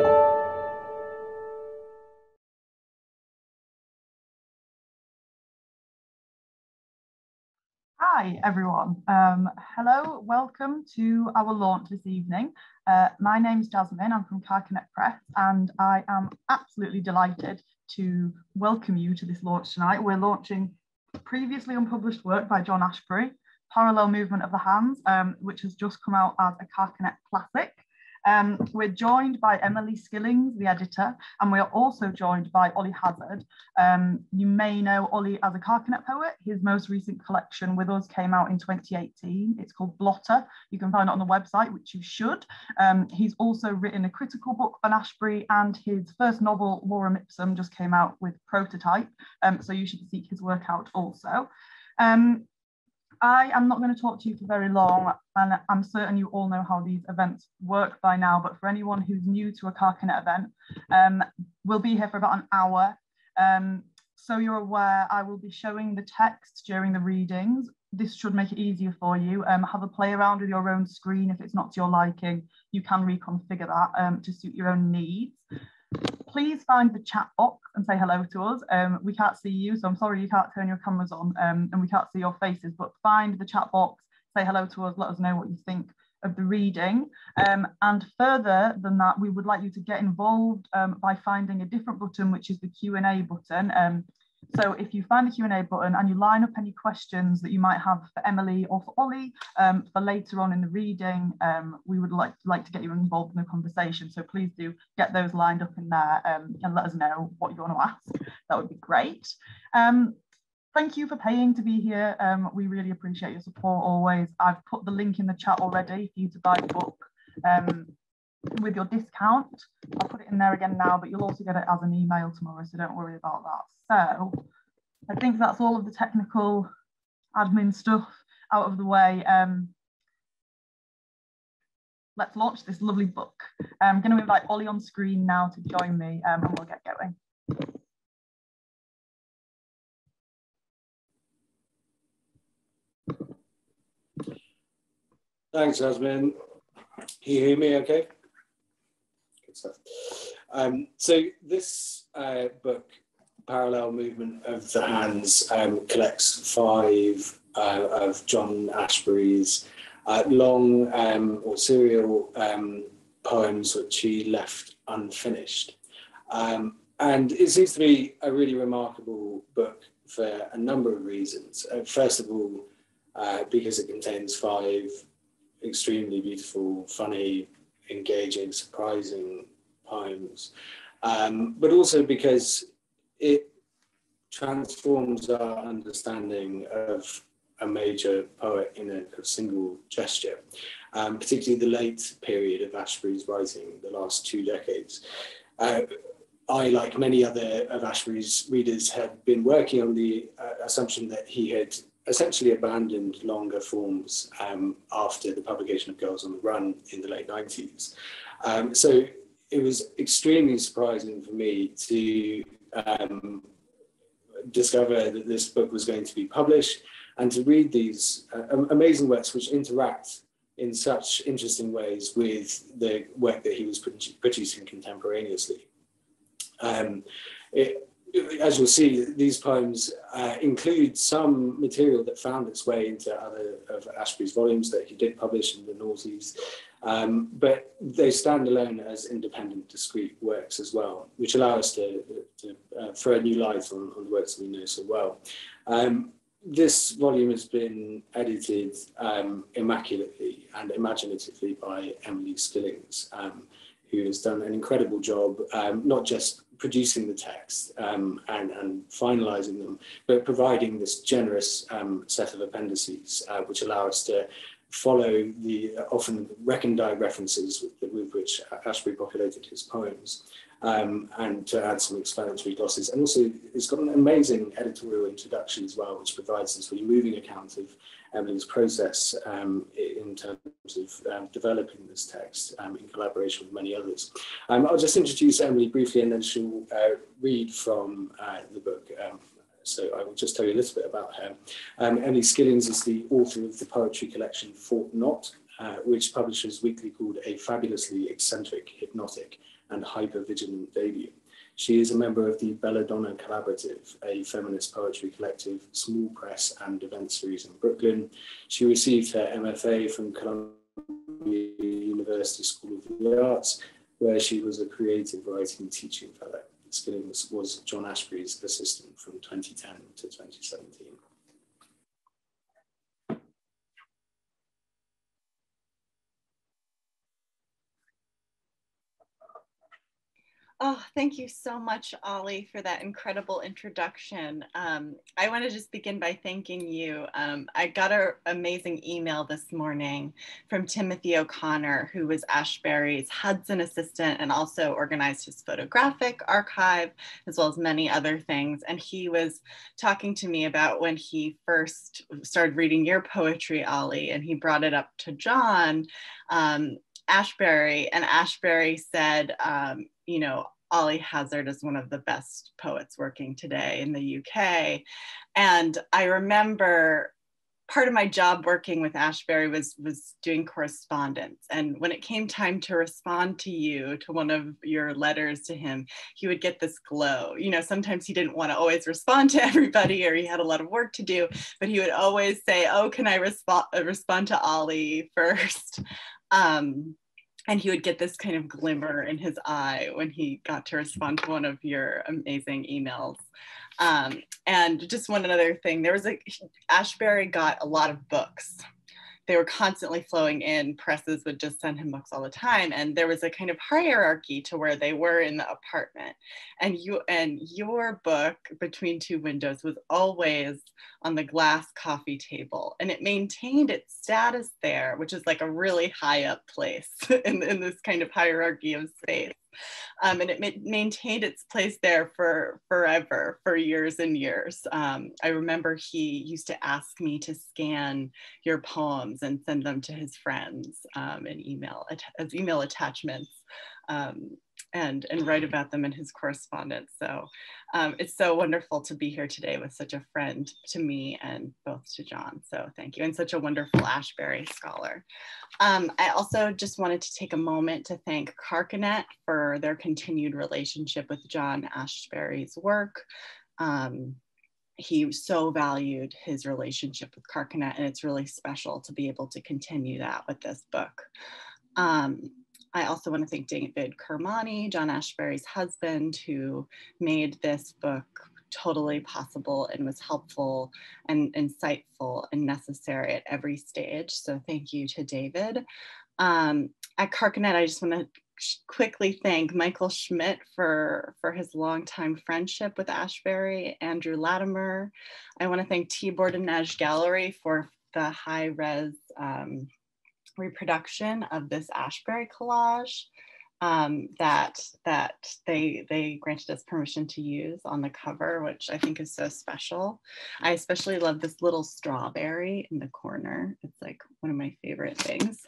Hi, everyone. Um, hello, welcome to our launch this evening. Uh, my name is Jasmine, I'm from Carcanet Press, and I am absolutely delighted to welcome you to this launch tonight. We're launching previously unpublished work by John Ashbery, Parallel Movement of the Hands, um, which has just come out as a Carcanet Classic. Um, we're joined by Emily Skillings, the editor, and we are also joined by Oli Hazzard. Um, you may know Oli as a Carcanet poet. His most recent collection with us came out in 2018. It's called Blotter. You can find it on the website, which you should. Um, he's also written a critical book on Ashbery, and his first novel, Lorem Ipsum, just came out with Prototype. Um, so you should seek his work out also. Um, I am not going to talk to you for very long, and I'm certain you all know how these events work by now, but for anyone who's new to a Carcanet event, um, we'll be here for about an hour. Um, so you're aware, I will be showing the text during the readings. This should make it easier for you. Um, have a play around with your own screen. If it's not to your liking, you can reconfigure that um, to suit your own needs please find the chat box and say hello to us. Um, we can't see you, so I'm sorry you can't turn your cameras on um, and we can't see your faces, but find the chat box, say hello to us, let us know what you think of the reading. Um, and further than that, we would like you to get involved um, by finding a different button, which is the Q&A button. So if you find the Q&A button and you line up any questions that you might have for Emily or for Oli um, for later on in the reading, um, we would like, like to get you involved in the conversation. So please do get those lined up in there um, and let us know what you want to ask. That would be great. Um, thank you for paying to be here. Um, we really appreciate your support always. I've put the link in the chat already for you to buy the book um, with your discount. I'll put it in there again now, but you'll also get it as an email tomorrow, so don't worry about that. So I think that's all of the technical admin stuff out of the way. Um, let's launch this lovely book. I'm going to invite Oli on screen now to join me um, and we'll get going. Thanks, Jasmine. Can you hear me okay? Stuff. Um, so this uh, book parallel movement of the hands um, collects five uh, of John Ashbery's uh, long um, or serial um, poems which he left unfinished. Um, and it seems to be a really remarkable book for a number of reasons. Uh, first of all, uh, because it contains five extremely beautiful, funny, engaging, surprising poems, um, but also because it transforms our understanding of a major poet in a, a single gesture, um, particularly the late period of Ashbery's writing, the last two decades. Uh, I, like many other of Ashbery's readers, had been working on the uh, assumption that he had essentially abandoned longer forms um, after the publication of Girls on the Run in the late 90s. Um, so it was extremely surprising for me to um, discover that this book was going to be published and to read these uh, amazing works which interact in such interesting ways with the work that he was producing contemporaneously. Um, it, as you'll see, these poems uh, include some material that found its way into other of Ashbery's volumes that he did publish in the noughties, um, but they stand alone as independent, discrete works as well, which allow us to, to uh, throw a new light on, on, the works that we know so well. Um, this volume has been edited um, immaculately and imaginatively by Emily Skillings, um, who has done an incredible job, um, not just producing the text um, and, and finalizing them, but providing this generous set of appendices, uh, which allow us to follow the often recondite references with, with which Ashbery populated his poems, um, and to add some explanatory glosses. And also, it's got an amazing editorial introduction as well, which provides this really moving account of Emily's process um, in terms of um, developing this text um, in collaboration with many others. Um, I'll just introduce Emily briefly and then she'll uh, read from uh, the book um, so I will just tell you a little bit about her. Um, Emily Skillings is the author of the poetry collection Fort Not, uh, which Publishers Weekly called A Fabulously Eccentric, Hypnotic and Hyper-Vigilant Debut. She is a member of the Belladonna Collaborative, a feminist poetry collective, small press and event series in Brooklyn. She received her MFA from Columbia University School of the Arts, where she was a creative writing teaching fellow. Skillings was John Ashbery's assistant from 2010 to 2017. Oh, thank you so much, Oli, for that incredible introduction. Um, I want to just begin by thanking you. Um, I got an amazing email this morning from Timothy O'Connor, who was Ashbery's Hudson assistant and also organized his photographic archive, as well as many other things. And he was talking to me about when he first started reading your poetry, Oli, and he brought it up to John. Um, Ashbery, and Ashbery said, um, you know, Oli Hazzard is one of the best poets working today in the UK. And I remember part of my job working with Ashbery was was doing correspondence. And when it came time to respond to you, to one of your letters to him, he would get this glow. You know, sometimes he didn't want to always respond to everybody or he had a lot of work to do, but he would always say, oh, can I respond respond to Oli first? Um, and he would get this kind of glimmer in his eye when he got to respond to one of your amazing emails. Um, and just one other thing, there was a Ashbery got a lot of books they were constantly flowing in. Presses would just send him books all the time, and there was a kind of hierarchy to where they were in the apartment. And you and your book, Between Two Windows, was always on the glass coffee table, and it maintained its status there, which is like a really high up place in, in this kind of hierarchy of space. Um, and it ma maintained its place there for forever, for years and years. Um, I remember he used to ask me to scan your poems and send them to his friends um, in email as email attachments. Um, and, and write about them in his correspondence. So um, it's so wonderful to be here today with such a friend to me and both to John. So thank you. And such a wonderful Ashbery scholar. Um, I also just wanted to take a moment to thank Carcanet for their continued relationship with John Ashbery's work. Um, he so valued his relationship with Carcanet and it's really special to be able to continue that with this book. Um, I also want to thank David Kermani, John Ashbery's husband, who made this book totally possible and was helpful and insightful and necessary at every stage. So thank you to David. Um, at Carcanet, I just want to quickly thank Michael Schmidt for, for his longtime friendship with Ashbery, Andrew Latimer. I want to thank Tibor de Nagy Gallery for the high res um, reproduction of this Ashbery collage um, that that they they granted us permission to use on the cover, which I think is so special. I especially love this little strawberry in the corner. It's like one of my favorite things.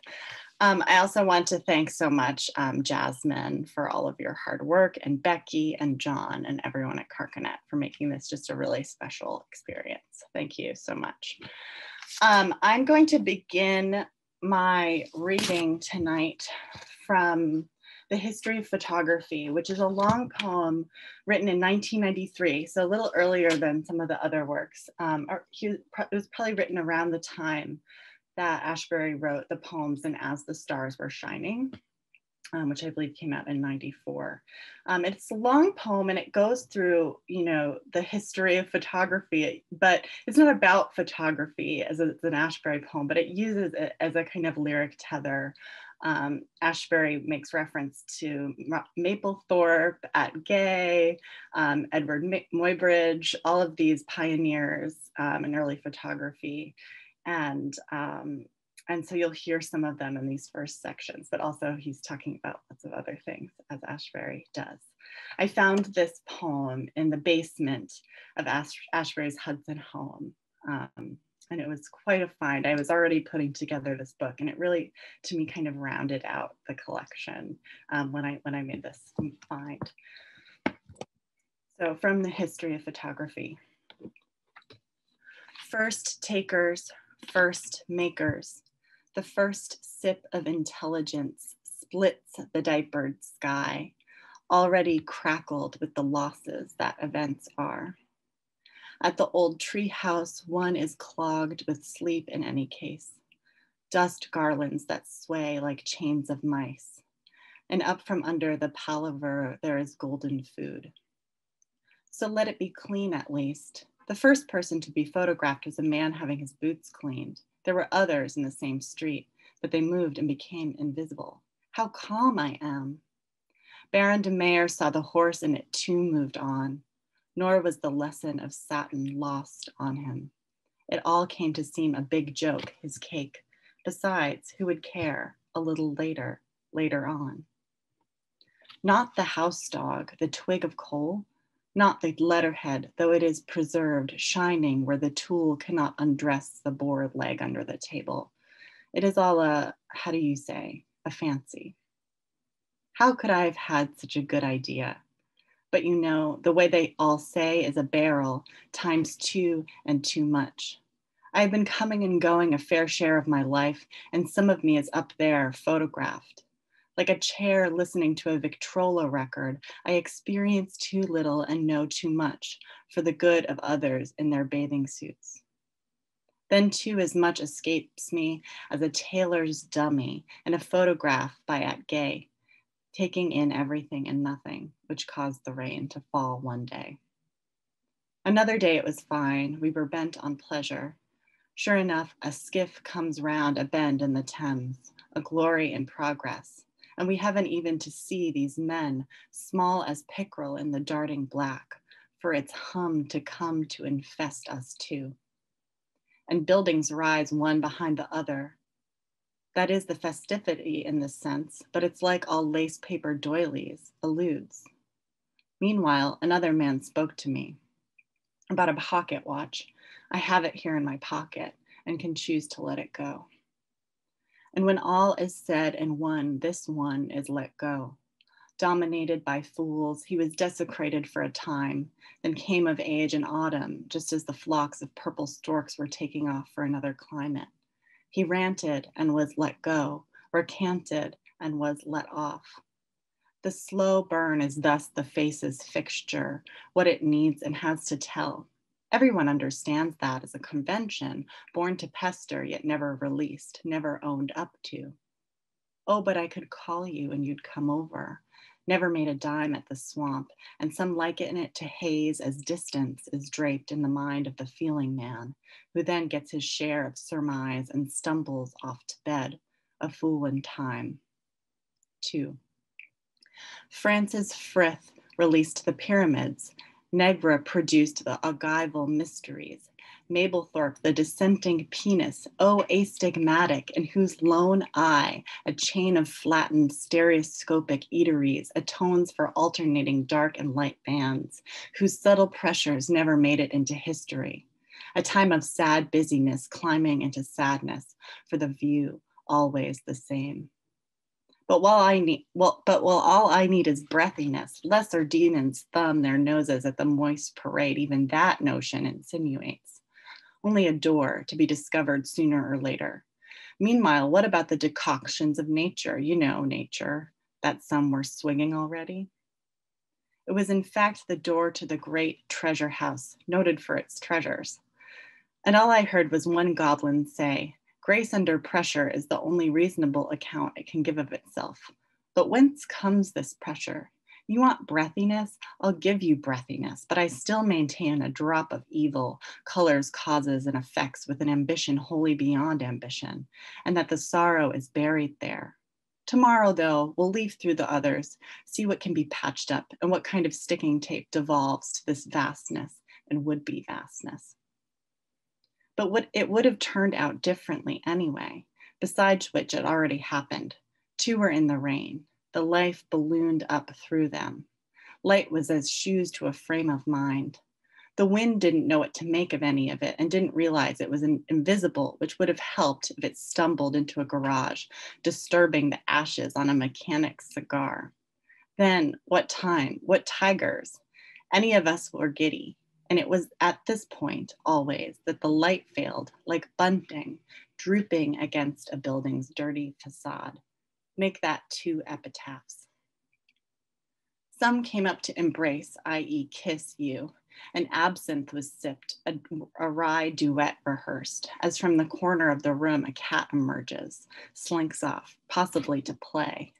Um, I also want to thank so much um, Jasmine for all of your hard work and Becky and John and everyone at Carcanet for making this just a really special experience. Thank you so much. Um, I'm going to begin my reading tonight from The History of Photography, which is a long poem written in 1993, so a little earlier than some of the other works. Um, it was probably written around the time that Ashbery wrote the poems and As the Stars Were Shining um, which I believe came out in 94. Um, it's a long poem and it goes through, you know, the history of photography, but it's not about photography as it's an Ashbery poem, but it uses it as a kind of lyric tether. Um, Ashbery makes reference to Mapplethorpe, Atget, um, Eadweard Muybridge, all of these pioneers um, in early photography. And um, and so you'll hear some of them in these first sections, but also he's talking about lots of other things as Ashbery does. I found this poem in the basement of Ash Ashbery's Hudson home. Um, and it was quite a find. I was already putting together this book and it really, to me, kind of rounded out the collection um, when, I, when I made this find. So from the history of photography. First takers, first makers, The first sip of intelligence splits the diapered sky, already crackled with the losses that events are. At the old tree house, one is clogged with sleep in any case. Dust garlands that sway like chains of mice. And up from under the palaver, there is golden food. So let it be clean at least. The first person to be photographed was a man having his boots cleaned. There were others in the same street, but they moved and became invisible. How calm I am. Baron de Meyer saw the horse and it too moved on, nor was the lesson of satin lost on him. It all came to seem a big joke, his cake. Besides, who would care a little later, later on? Not the house dog, the twig of coal, not the letterhead, though it is preserved, shining where the tool cannot undress the board leg under the table. It is all a, how do you say, a fancy. How could I have had such a good idea? But you know, the way they all say is a barrel times two and too much. I have been coming and going a fair share of my life, and some of me is up there photographed. Like a chair listening to a Victrola record, I experience too little and know too much for the good of others in their bathing suits. Then, too, as much escapes me as a tailor's dummy in a photograph by Atget, taking in everything and nothing, which caused the rain to fall one day. Another day it was fine. We were bent on pleasure. Sure enough, a skiff comes round a bend in the Thames, a glory in progress. And we haven't even to see these men, small as pickerel in the darting black, for its hum to come to infest us too and buildings rise one behind the other. That is the festivity in this sense, but it's like all lace paper doilies, alludes. Meanwhile, another man spoke to me about a pocket watch. I have it here in my pocket and can choose to let it go. And when all is said and won, this one is let go dominated by fools, he was desecrated for a time, then came of age in autumn, just as the flocks of purple storks were taking off for another climate. He ranted and was let go, recanted and was let off. The slow burn is thus the face's fixture, what it needs and has to tell. Everyone understands that as a convention, born to pester yet never released, never owned up to. Oh, but I could call you and you'd come over never made a dime at the swamp, and some liken it to haze as distance is draped in the mind of the feeling man, who then gets his share of surmise and stumbles off to bed, a fool in time. Two. Francis Frith released the pyramids. Negre produced the ogival mysteries. Mapplethorpe, the dissenting penis, oh astigmatic, in whose lone eye a chain of flattened stereoscopic eateries atones for alternating dark and light bands, whose subtle pressures never made it into history. A time of sad busyness climbing into sadness for the view, always the same. But while I need, well, but while all I need is breathiness, lesser demons thumb their noses at the moist parade. Even that notion insinuates only a door to be discovered sooner or later. Meanwhile, what about the decoctions of nature? You know, nature, that some were swinging already. It was, in fact, the door to the great treasure house, noted for its treasures. And all I heard was one goblin say, Grace under pressure is the only reasonable account it can give of itself. But whence comes this pressure? You want breathiness? I'll give you breathiness, but I still maintain a drop of evil, colors, causes, and effects with an ambition wholly beyond ambition, and that the sorrow is buried there. Tomorrow, though, we'll leaf through the others, see what can be patched up, and what kind of sticking tape devolves to this vastness and would be vastness. But what, it would have turned out differently anyway, besides which it already happened. Two were in the rain, the life ballooned up through them. Light was as shoes to a frame of mind. The wind didn't know what to make of any of it and didn't realize it was invisible, which would have helped if it stumbled into a garage, disturbing the ashes on a mechanic's cigar. Then, what time? What tigers? Any of us were giddy. And it was at this point, always, that the light failed, like bunting, drooping against a building's dirty facade. Make that two epitaphs. Some came up to embrace, i.e., kiss you, and absinthe was sipped, a, a wry duet rehearsed, as from the corner of the room a cat emerges, slinks off, possibly to play.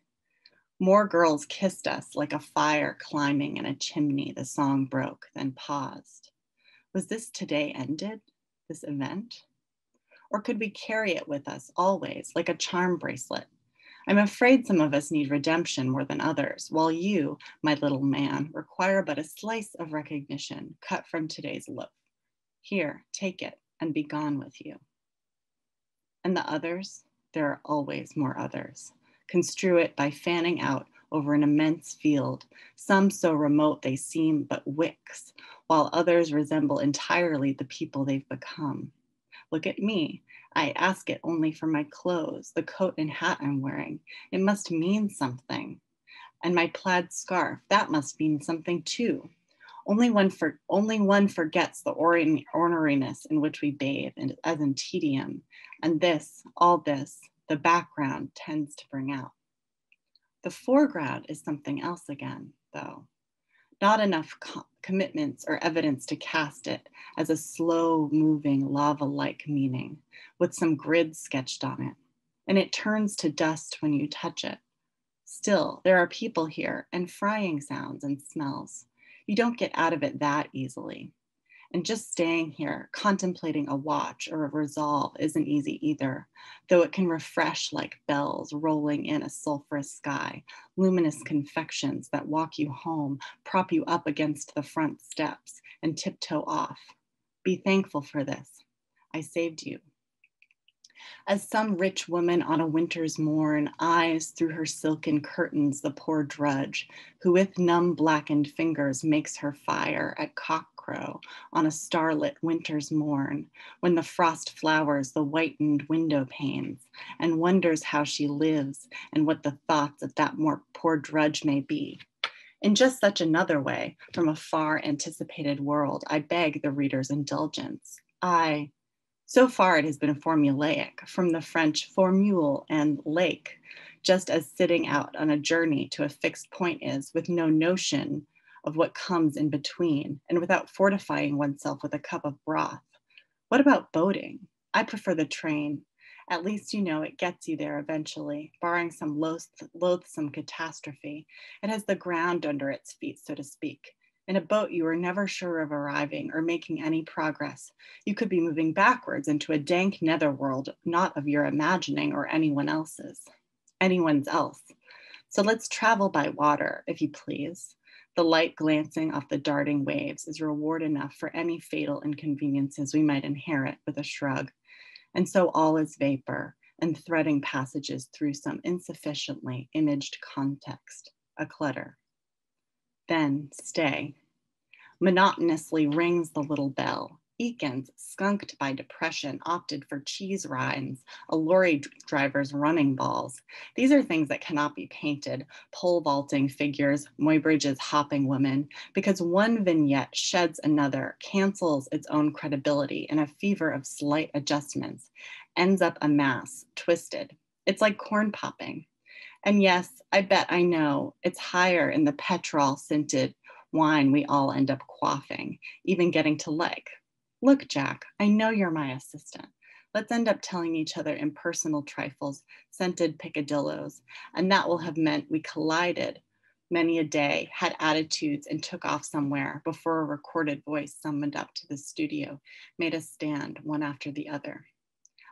More girls kissed us like a fire climbing in a chimney, the song broke, then paused. Was this today ended, this event? Or could we carry it with us always, like a charm bracelet, I'm afraid some of us need redemption more than others, while you, my little man, require but a slice of recognition cut from today's loaf. Here, take it and be gone with you. And the others, there are always more others. Construe it by fanning out over an immense field, some so remote they seem but wicks, while others resemble entirely the people they've become. Look at me, I ask it only for my clothes, the coat and hat I'm wearing. It must mean something. And my plaid scarf, that must mean something too. Only one, for, only one forgets the orneriness in which we bathe and as in tedium. And this, all this, the background tends to bring out. The foreground is something else again, though not enough co commitments or evidence to cast it as a slow moving lava like meaning with some grid sketched on it. And it turns to dust when you touch it. Still, there are people here and frying sounds and smells. You don't get out of it that easily. And just staying here, contemplating a watch or a resolve isn't easy either, though it can refresh like bells rolling in a sulfurous sky, luminous confections that walk you home, prop you up against the front steps, and tiptoe off. Be thankful for this. I saved you. As some rich woman on a winter's morn eyes through her silken curtains the poor drudge, who with numb blackened fingers makes her fire at cock crow on a starlit winter's morn, when the frost flowers the whitened window panes, and wonders how she lives and what the thoughts of that more poor drudge may be. In just such another way, from a far anticipated world, I beg the reader's indulgence. I, so far it has been formulaic, from the French formule and lake, just as sitting out on a journey to a fixed point is, with no notion of what comes in between and without fortifying oneself with a cup of broth. What about boating? I prefer the train. At least you know it gets you there eventually, barring some loathsome catastrophe. It has the ground under its feet, so to speak. In a boat, you are never sure of arriving or making any progress. You could be moving backwards into a dank netherworld, not of your imagining or anyone else's, anyone's else. So let's travel by water, if you please. The light glancing off the darting waves is reward enough for any fatal inconveniences we might inherit with a shrug. And so all is vapor and threading passages through some insufficiently imaged context, a clutter. Then stay. Monotonously rings the little bell, Eakins, skunked by depression, opted for cheese rinds, a lorry driver's running balls. These are things that cannot be painted, pole vaulting figures, Muybridge's hopping woman, because one vignette sheds another, cancels its own credibility in a fever of slight adjustments, ends up a mass, twisted. It's like corn popping. And yes, I bet I know it's higher in the petrol scented wine we all end up quaffing, even getting to like. Look, Jack, I know you're my assistant. Let's end up telling each other impersonal trifles, scented picadillos, and that will have meant we collided many a day, had attitudes, and took off somewhere before a recorded voice summoned up to the studio made us stand one after the other.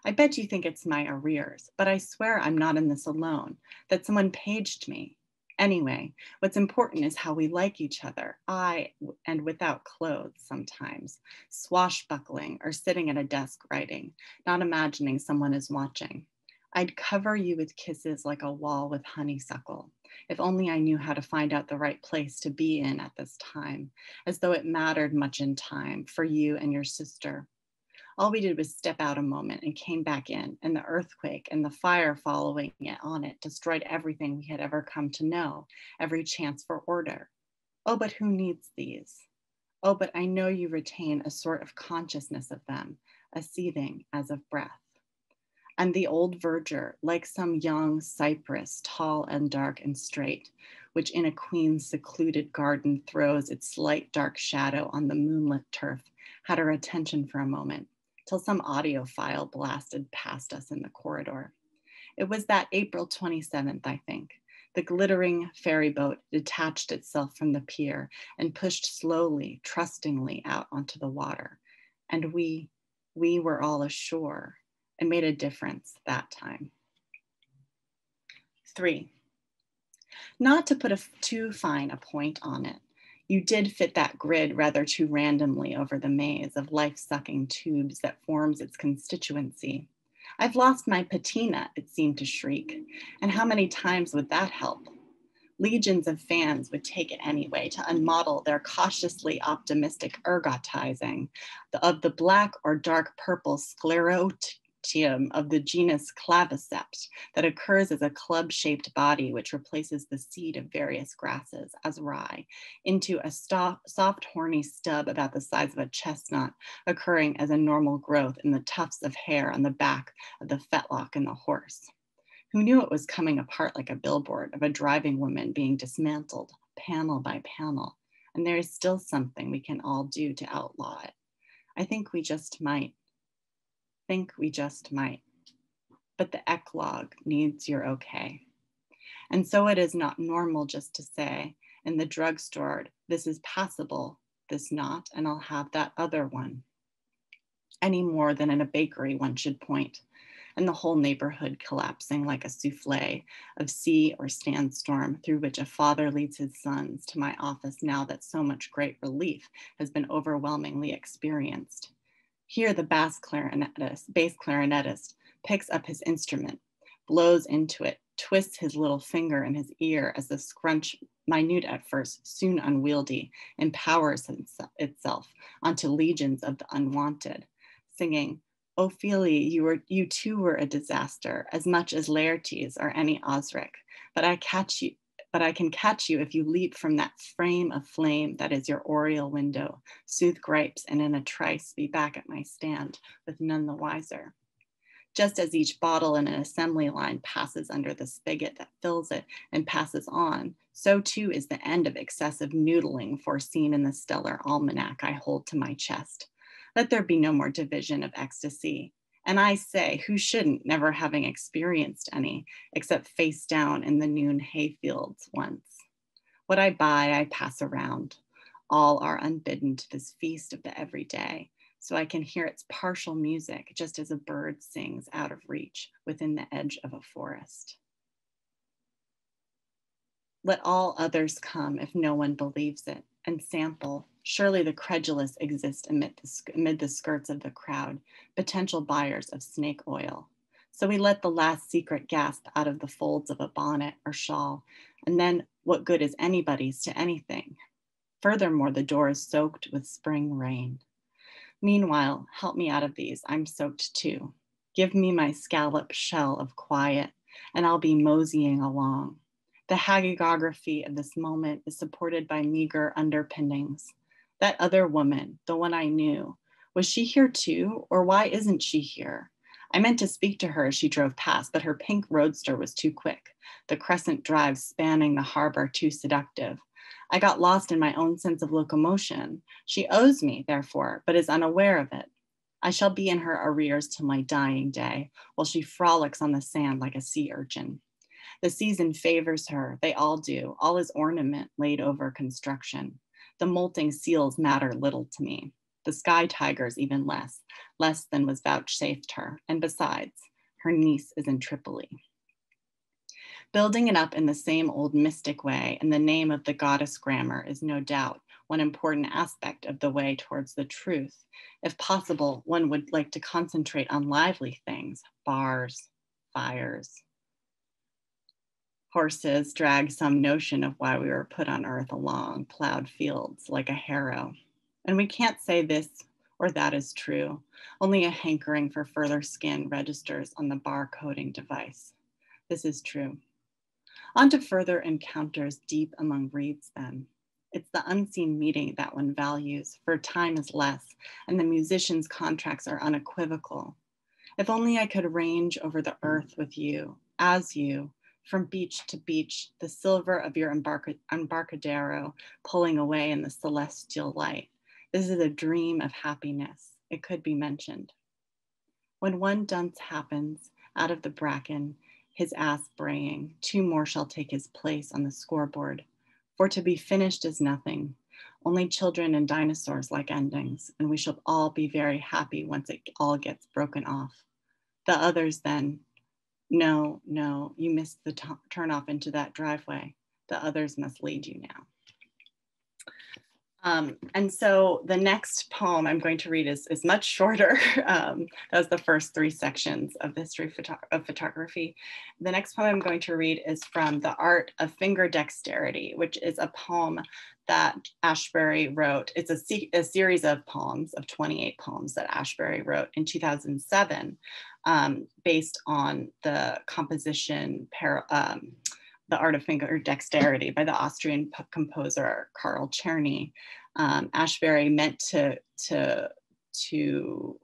I bet you think it's my arrears, but I swear I'm not in this alone, that someone paged me, Anyway, what's important is how we like each other, I and without clothes sometimes, swashbuckling or sitting at a desk writing, not imagining someone is watching. I'd cover you with kisses like a wall with honeysuckle, if only I knew how to find out the right place to be in at this time, as though it mattered much in time for you and your sister. All we did was step out a moment and came back in, and the earthquake and the fire following it on it destroyed everything we had ever come to know, every chance for order. Oh, but who needs these? Oh, but I know you retain a sort of consciousness of them, a seething as of breath. and the old verdure, like some young cypress, tall and dark and straight, which in a queen's secluded garden throws its light dark shadow on the moonlit turf, had our attention for a moment, till some audio file blasted past us in the corridor. It was that April 27th, I think. The glittering ferry boat detached itself from the pier and pushed slowly, trustingly out onto the water. And we, we were all ashore and made a difference that time. Three, not to put a too fine a point on it, you did fit that grid rather too randomly over the maze of life-sucking tubes that forms its constituency. I've lost my patina, it seemed to shriek. And how many times would that help? Legions of fans would take it anyway to unmodel their cautiously optimistic ergotizing of the black or dark purple sclerot of the genus claviceps that occurs as a club-shaped body which replaces the seed of various grasses as rye into a soft horny stub about the size of a chestnut occurring as a normal growth in the tufts of hair on the back of the fetlock in the horse. Who knew it was coming apart like a billboard of a driving woman being dismantled panel by panel. And there is still something we can all do to outlaw it. I think we just might think we just might. But the eclogue needs your okay. And so it is not normal just to say in the drugstore, this is passable, this not, and I'll have that other one. Any more than in a bakery, one should point, and the whole neighborhood collapsing like a souffle of sea or sandstorm through which a father leads his sons to my office now that so much great relief has been overwhelmingly experienced. Here, the bass clarinetist, bass clarinetist picks up his instrument, blows into it, twists his little finger in his ear as the scrunch, minute at first, soon unwieldy, empowers itself onto legions of the unwanted, singing, Ophelia, you were you too were a disaster, as much as Laertes or any Osric, but I catch you, but I can catch you if you leap from that frame of flame that is your oriel window, soothe gripes, and in a trice be back at my stand with none the wiser. Just as each bottle in an assembly line passes under the spigot that fills it and passes on, so too is the end of excessive noodling foreseen in the stellar almanac I hold to my chest. Let there be no more division of ecstasy, and I say, who shouldn't, never having experienced any, except face down in the noon hayfields once. What I buy, I pass around. All are unbidden to this feast of the everyday, so I can hear its partial music just as a bird sings out of reach within the edge of a forest. Let all others come if no one believes it, and sample Surely the credulous exist amid the, amid the skirts of the crowd, potential buyers of snake oil. So we let the last secret gasp out of the folds of a bonnet or shawl, and then what good is anybody's to anything? Furthermore, the door is soaked with spring rain. Meanwhile, help me out of these. I'm soaked too. Give me my scallop shell of quiet, and I'll be moseying along. The hagiography of this moment is supported by meager underpinnings. That other woman, the one I knew, was she here too? Or why isn't she here? I meant to speak to her as she drove past, but her pink roadster was too quick, the crescent drive spanning the harbor too seductive. I got lost in my own sense of locomotion. She owes me, therefore, but is unaware of it. I shall be in her arrears till my dying day, while she frolics on the sand like a sea urchin. The season favors her, they all do, all is ornament laid over construction. The molting seals matter little to me. The sky tigers even less, less than was vouchsafed her. And besides, her niece is in Tripoli. Building it up in the same old mystic way in the name of the goddess grammar is no doubt one important aspect of the way towards the truth. If possible, one would like to concentrate on lively things, bars, fires, horses drag some notion of why we were put on earth along plowed fields like a harrow. And we can't say this or that is true. Only a hankering for further skin registers on the barcoding device. This is true. On to further encounters deep among reeds then. It's the unseen meeting that one values, for time is less, and the musician's contracts are unequivocal. If only I could range over the earth with you, as you, from beach to beach, the silver of your embarcadero pulling away in the celestial light. This is a dream of happiness. It could be mentioned. When one dunce happens out of the bracken, his ass braying, two more shall take his place on the scoreboard. For to be finished is nothing. Only children and dinosaurs like endings, and we shall all be very happy once it all gets broken off. The others then, no, no, you missed the turn off into that driveway. The others must lead you now. Um, and so the next poem I'm going to read is, is much shorter. Um, that was the first three sections of the history photo of photography. The next poem I'm going to read is from The Art of Finger Dexterity, which is a poem that Ashbery wrote. It's a, a series of poems, of 28 poems that Ashbery wrote in 2007, um, based on the composition, um, The Art of Finger Dexterity by the Austrian composer Carl Czerny. Um, Ashbery meant to, to, to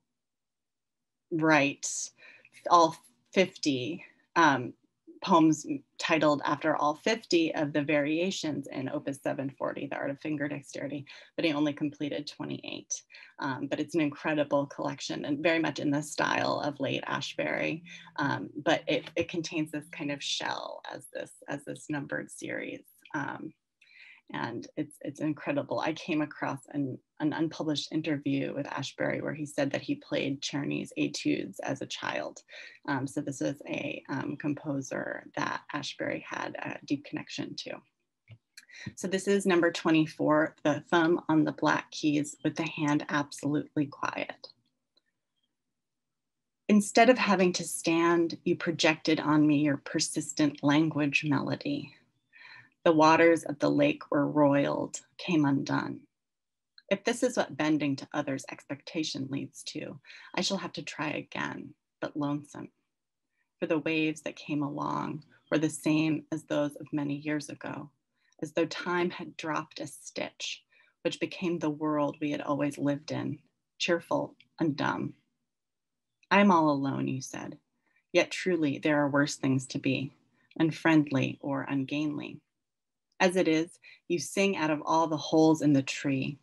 write all 50 um, poems titled after all 50 of the variations in Opus 740, The Art of Finger Dexterity, but he only completed 28. Um, but it's an incredible collection and very much in the style of late Ashbery. Um, but it, it contains this kind of shell as this, as this numbered series. Um, and it's it's incredible. I came across an, an unpublished interview with Ashbery where he said that he played Czerny's etudes as a child. Um, so this is a um, composer that Ashbery had a deep connection to. So this is number 24, the thumb on the black keys with the hand absolutely quiet. Instead of having to stand, you projected on me your persistent language melody the waters of the lake were roiled, came undone. If this is what bending to others' expectation leads to, I shall have to try again, but lonesome. For the waves that came along were the same as those of many years ago, as though time had dropped a stitch, which became the world we had always lived in, cheerful and dumb. I am all alone, you said, yet truly there are worse things to be, unfriendly or ungainly. As it is, you sing out of all the holes in the tree.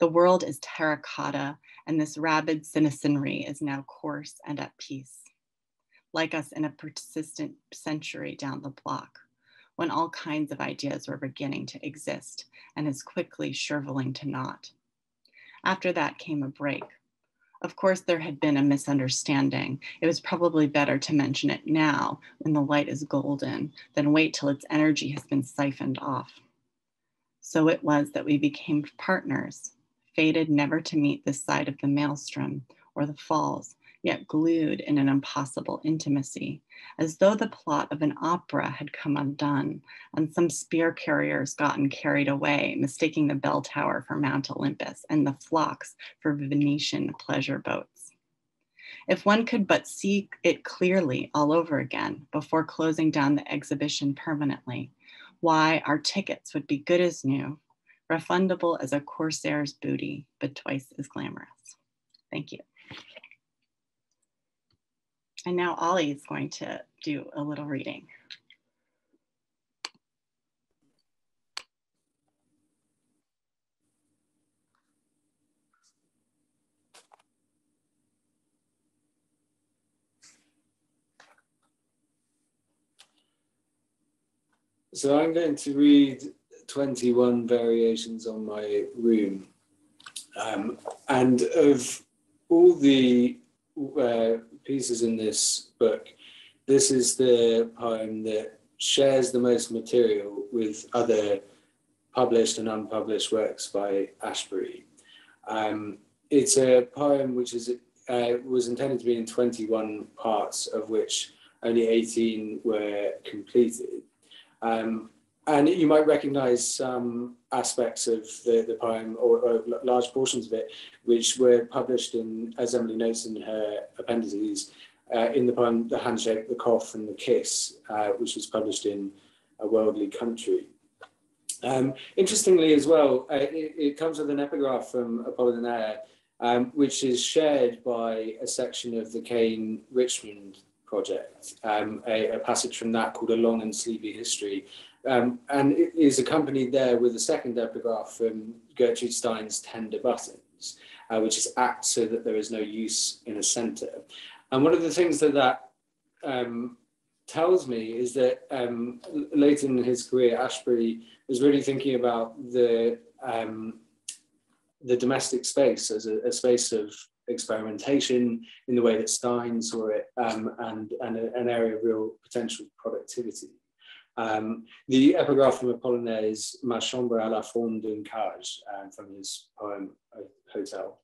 The world is terracotta, and this rabid citizenry is now coarse and at peace. Like us in a persistent century down the block, when all kinds of ideas were beginning to exist and is quickly shriveling to naught. After that came a break, of course, there had been a misunderstanding. It was probably better to mention it now when the light is golden than wait till its energy has been siphoned off. So it was that we became partners, fated never to meet this side of the maelstrom or the falls, yet glued in an impossible intimacy, as though the plot of an opera had come undone and some spear carriers gotten carried away, mistaking the bell tower for Mount Olympus and the flocks for Venetian pleasure boats. If one could but see it clearly all over again before closing down the exhibition permanently, why our tickets would be good as new, refundable as a corsair's booty, but twice as glamorous. Thank you. And now Oli is going to do a little reading. So I'm going to read 21 variations on my room. Um, and of all the uh, pieces in this book, this is the poem that shares the most material with other published and unpublished works by Ashbery. Um, it's a poem which is uh, was intended to be in 21 parts, of which only 18 were completed. Um, and you might recognize some aspects of the, the poem or, or, large portions of it, which were published in, as Emily notes in her appendices, uh, in the poem The Handshake, the Cough and the Kiss, uh, which was published in A Worldly Country. Um, interestingly as well, uh, it, it, comes with an epigraph from Apollinaire, um, which is shared by a section of the Kane Richmond project, um, a, a, passage from that called A Long and Sleepy History. Um, and it is accompanied there with a second epigraph from Gertrude Stein's Tender Buttons, uh, which is act so that there is no use in a centre. And one of the things that that um, tells me is that um, late in his career, Ashbery was really thinking about the um, the domestic space as a, a, space of experimentation in the way that Stein saw it, um, and, and a, an area of real potential productivity. Um, the epigraph from Apollinaire is Ma chambre à la forme d'une cage um, from his poem Hotel.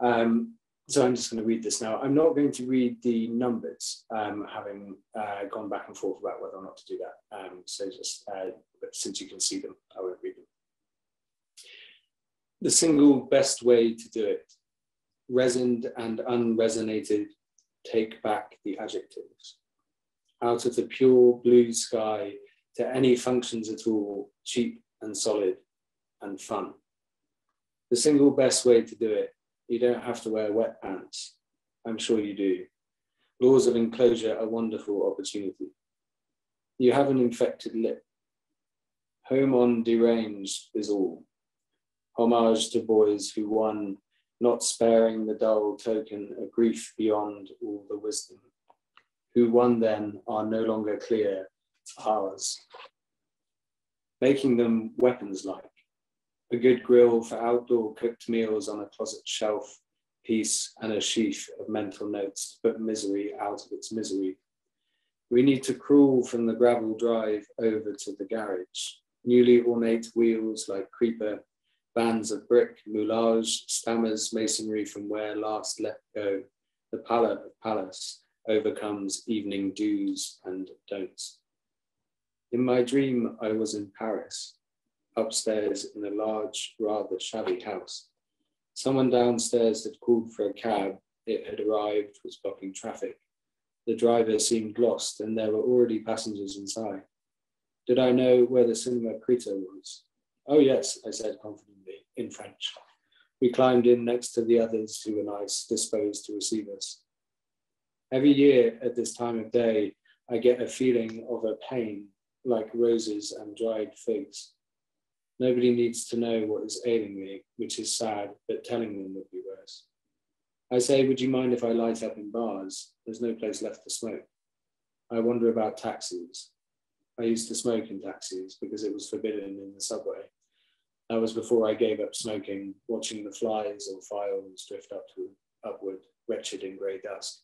Um, so I'm just going to read this now. I'm not going to read the numbers, um, having uh, gone back and forth about whether or not to do that. Um, so just uh, since you can see them, I won't read them. The single best way to do it, resoned and unresonated, take back the adjectives out of the pure blue sky to any functions at all, cheap and solid and fun. The single best way to do it, you don't have to wear wet pants. I'm sure you do. Laws of enclosure are wonderful opportunity. You have an infected lip. Home on deranged is all. Homage to boys who won, not sparing the dull token of grief beyond all the wisdom who won then are no longer clear ours, making them weapons like a good grill for outdoor cooked meals on a closet shelf, peace and a sheaf of mental notes to put misery out of its misery. We need to crawl from the gravel drive over to the garage. Newly ornate wheels like creeper, bands of brick, moulage, stammers, masonry from where last let go, the palette of palace, overcomes evening do's and don'ts. In my dream, I was in Paris, upstairs in a large, rather shabby house. Someone downstairs had called for a cab. It had arrived, was blocking traffic. The driver seemed lost, and there were already passengers inside. Did I know where the cinema Crito was? Oh, yes, I said confidently in French. We climbed in next to the others who were nice, disposed to receive us. Every year at this time of day, I get a feeling of a pain like roses and dried figs. Nobody needs to know what is ailing me, which is sad, but telling them would be worse. I say, Would you mind if I light up in bars? There's no place left to smoke. I wonder about taxis. I used to smoke in taxis because it was forbidden in the subway. That was before I gave up smoking, watching the flies or files drift upward, upward wretched in grey dusk.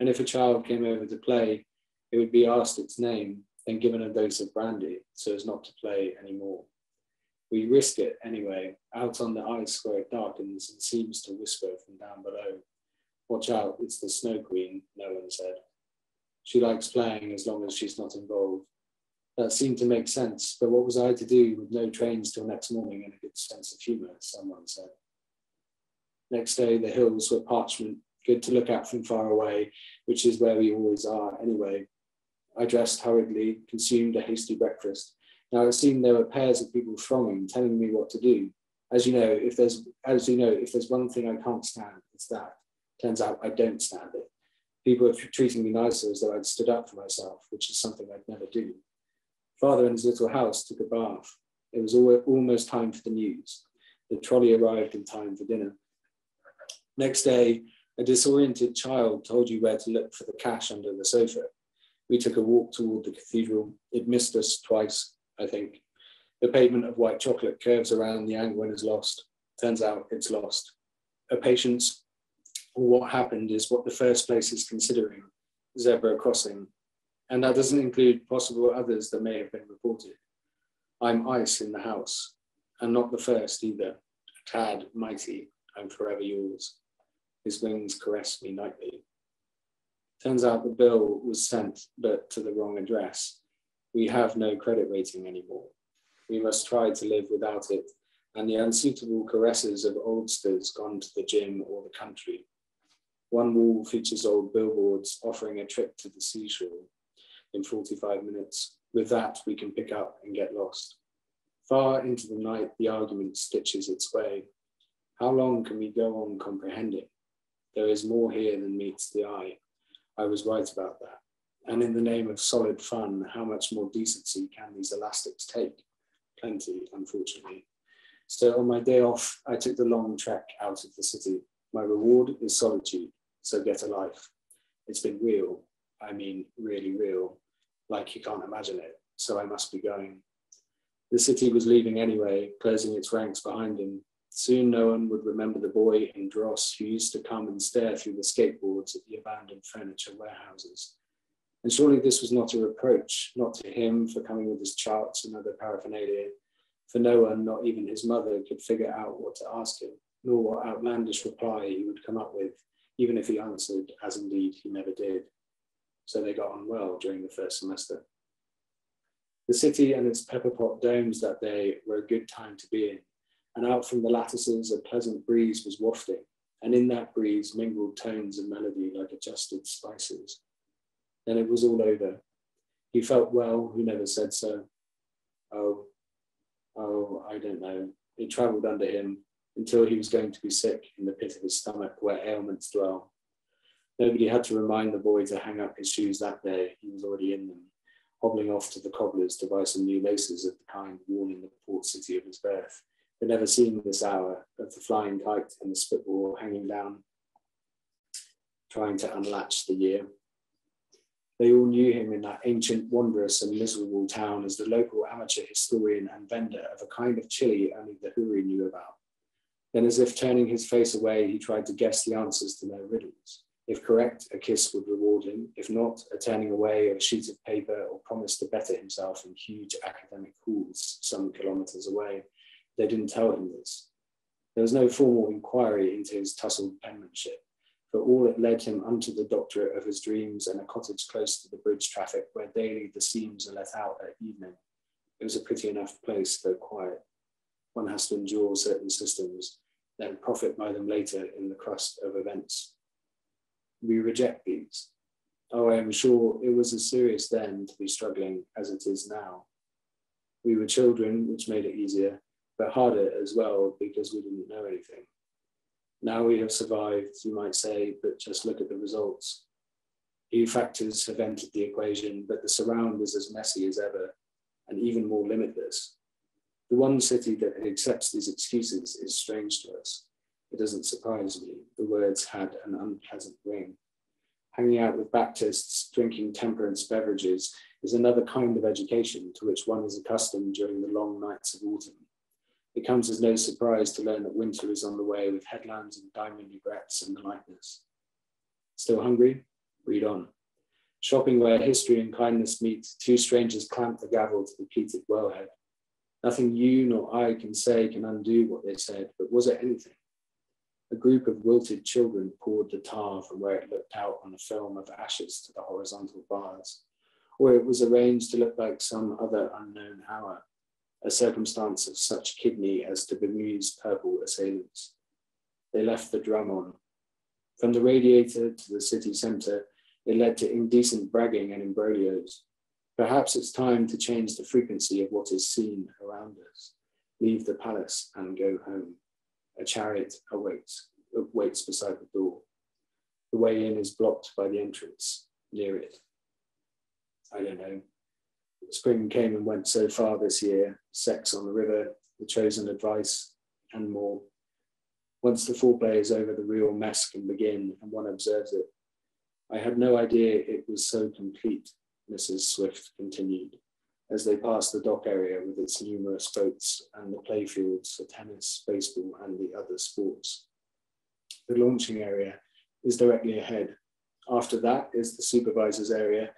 And if a child came over to play, it would be asked its name, then given a dose of brandy so as not to play anymore. We risk it anyway, out on the ice where it darkens and seems to whisper from down below. Watch out, it's the Snow Queen, no one said. She likes playing as long as she's not involved. That seemed to make sense, but what was I to do with no trains till next morning and a good sense of humour, someone said. Next day, the hills were parchment good to look at from far away, which is where we always are anyway. I dressed hurriedly, consumed a hasty breakfast. Now it seemed there were pairs of people thronging, telling me what to do. As you know, if there's as you know, if there's one thing I can't stand, it's that. Turns out I don't stand it. People were treating me nicer as though I'd stood up for myself, which is something I'd never do. Father in his little house took a bath. It was almost time for the news. The trolley arrived in time for dinner. Next day, a disoriented child told you where to look for the cash under the sofa. We took a walk toward the cathedral. It missed us twice, I think. The pavement of white chocolate curves around the angle and is lost. Turns out it's lost. A patient's or what happened is what the first place is considering zebra crossing. And that doesn't include possible others that may have been reported. I'm ice in the house, and not the first either. Tad, mighty, I'm forever yours. His wings caress me nightly. Turns out the bill was sent, but to the wrong address. We have no credit rating anymore. We must try to live without it, and the unsuitable caresses of oldsters gone to the gym or the country. One wall features old billboards offering a trip to the seashore in 45 minutes. With that, we can pick up and get lost. Far into the night, the argument stitches its way How long can we go on comprehending? There is more here than meets the eye. I was right about that. And in the name of solid fun, how much more decency can these elastics take? Plenty, unfortunately. So on my day off, I took the long trek out of the city. My reward is solitude, so get a life. It's been real, I mean, really real, like you can't imagine it. So I must be going. The city was leaving anyway, closing its ranks behind him. Soon no one would remember the boy in dross who used to come and stare through the skateboards at the abandoned furniture warehouses. And surely this was not a reproach, not to him for coming with his charts and other paraphernalia, for no one, not even his mother, could figure out what to ask him, nor what outlandish reply he would come up with, even if he answered, as indeed he never did. So they got on well during the first semester. The city and its pepper pot domes that day were a good time to be in, and out from the lattices a pleasant breeze was wafting, and in that breeze mingled tones of melody like adjusted spices. Then it was all over. He felt well, who never said so. Oh, oh, I don't know. It travelled under him until he was going to be sick in the pit of his stomach where ailments dwell. Nobody had to remind the boy to hang up his shoes that day. He was already in them, hobbling off to the cobbler's to buy some new laces of the kind worn in the port city of his birth, but never seen this hour of the flying kite and the spitball hanging down, trying to unlatch the year. They all knew him in that ancient, wondrous, and miserable town as the local amateur historian and vendor of a kind of chili only the Houri knew about. Then, as if turning his face away, he tried to guess the answers to their riddles. If correct, a kiss would reward him. If not, a turning away of a sheet of paper or promise to better himself in huge academic halls some kilometres away. They didn't tell him this. There was no formal inquiry into his tousled penmanship for all it led him unto the doctorate of his dreams and a cottage close to the bridge traffic where daily the seams are let out at evening. It was a pretty enough place, though quiet. One has to endure certain systems, then profit by them later in the crust of events. We reject these. Oh, I am sure it was as serious then to be struggling as it is now. We were children, which made it easier, but harder as well because we didn't know anything. Now we have survived, you might say, but just look at the results. New factors have entered the equation, but the surround is as messy as ever and even more limitless. The one city that accepts these excuses is strange to us. It doesn't surprise me. The words had an unpleasant ring. Hanging out with Baptists, drinking temperance beverages is another kind of education to which one is accustomed during the long nights of autumn. It comes as no surprise to learn that winter is on the way with headlands and diamond regrets and the likeness. Still hungry? Read on. Shopping where history and kindness meet, two strangers clamp the gavel to the pleated wellhead. Nothing you nor I can say can undo what they said, but was it anything? A group of wilted children poured the tar from where it looked out on a film of ashes to the horizontal bars, or it was arranged to look like some other unknown hour, a circumstance of such kidney as to bemuse purple assailants. They left the drum on. From the radiator to the city centre, it led to indecent bragging and imbroglios. Perhaps it's time to change the frequency of what is seen around us. Leave the palace and go home. A chariot awaits, waits beside the door. The way in is blocked by the entrance near it. I don't know, spring came and went so far this year sex on the river, the chosen advice, and more. Once the foreplay is over, the real mess can begin and one observes it. I had no idea it was so complete, Mrs. Swift continued, as they passed the dock area with its numerous boats and the playfields for tennis, baseball, and the other sports. The launching area is directly ahead. After that is the supervisor's area,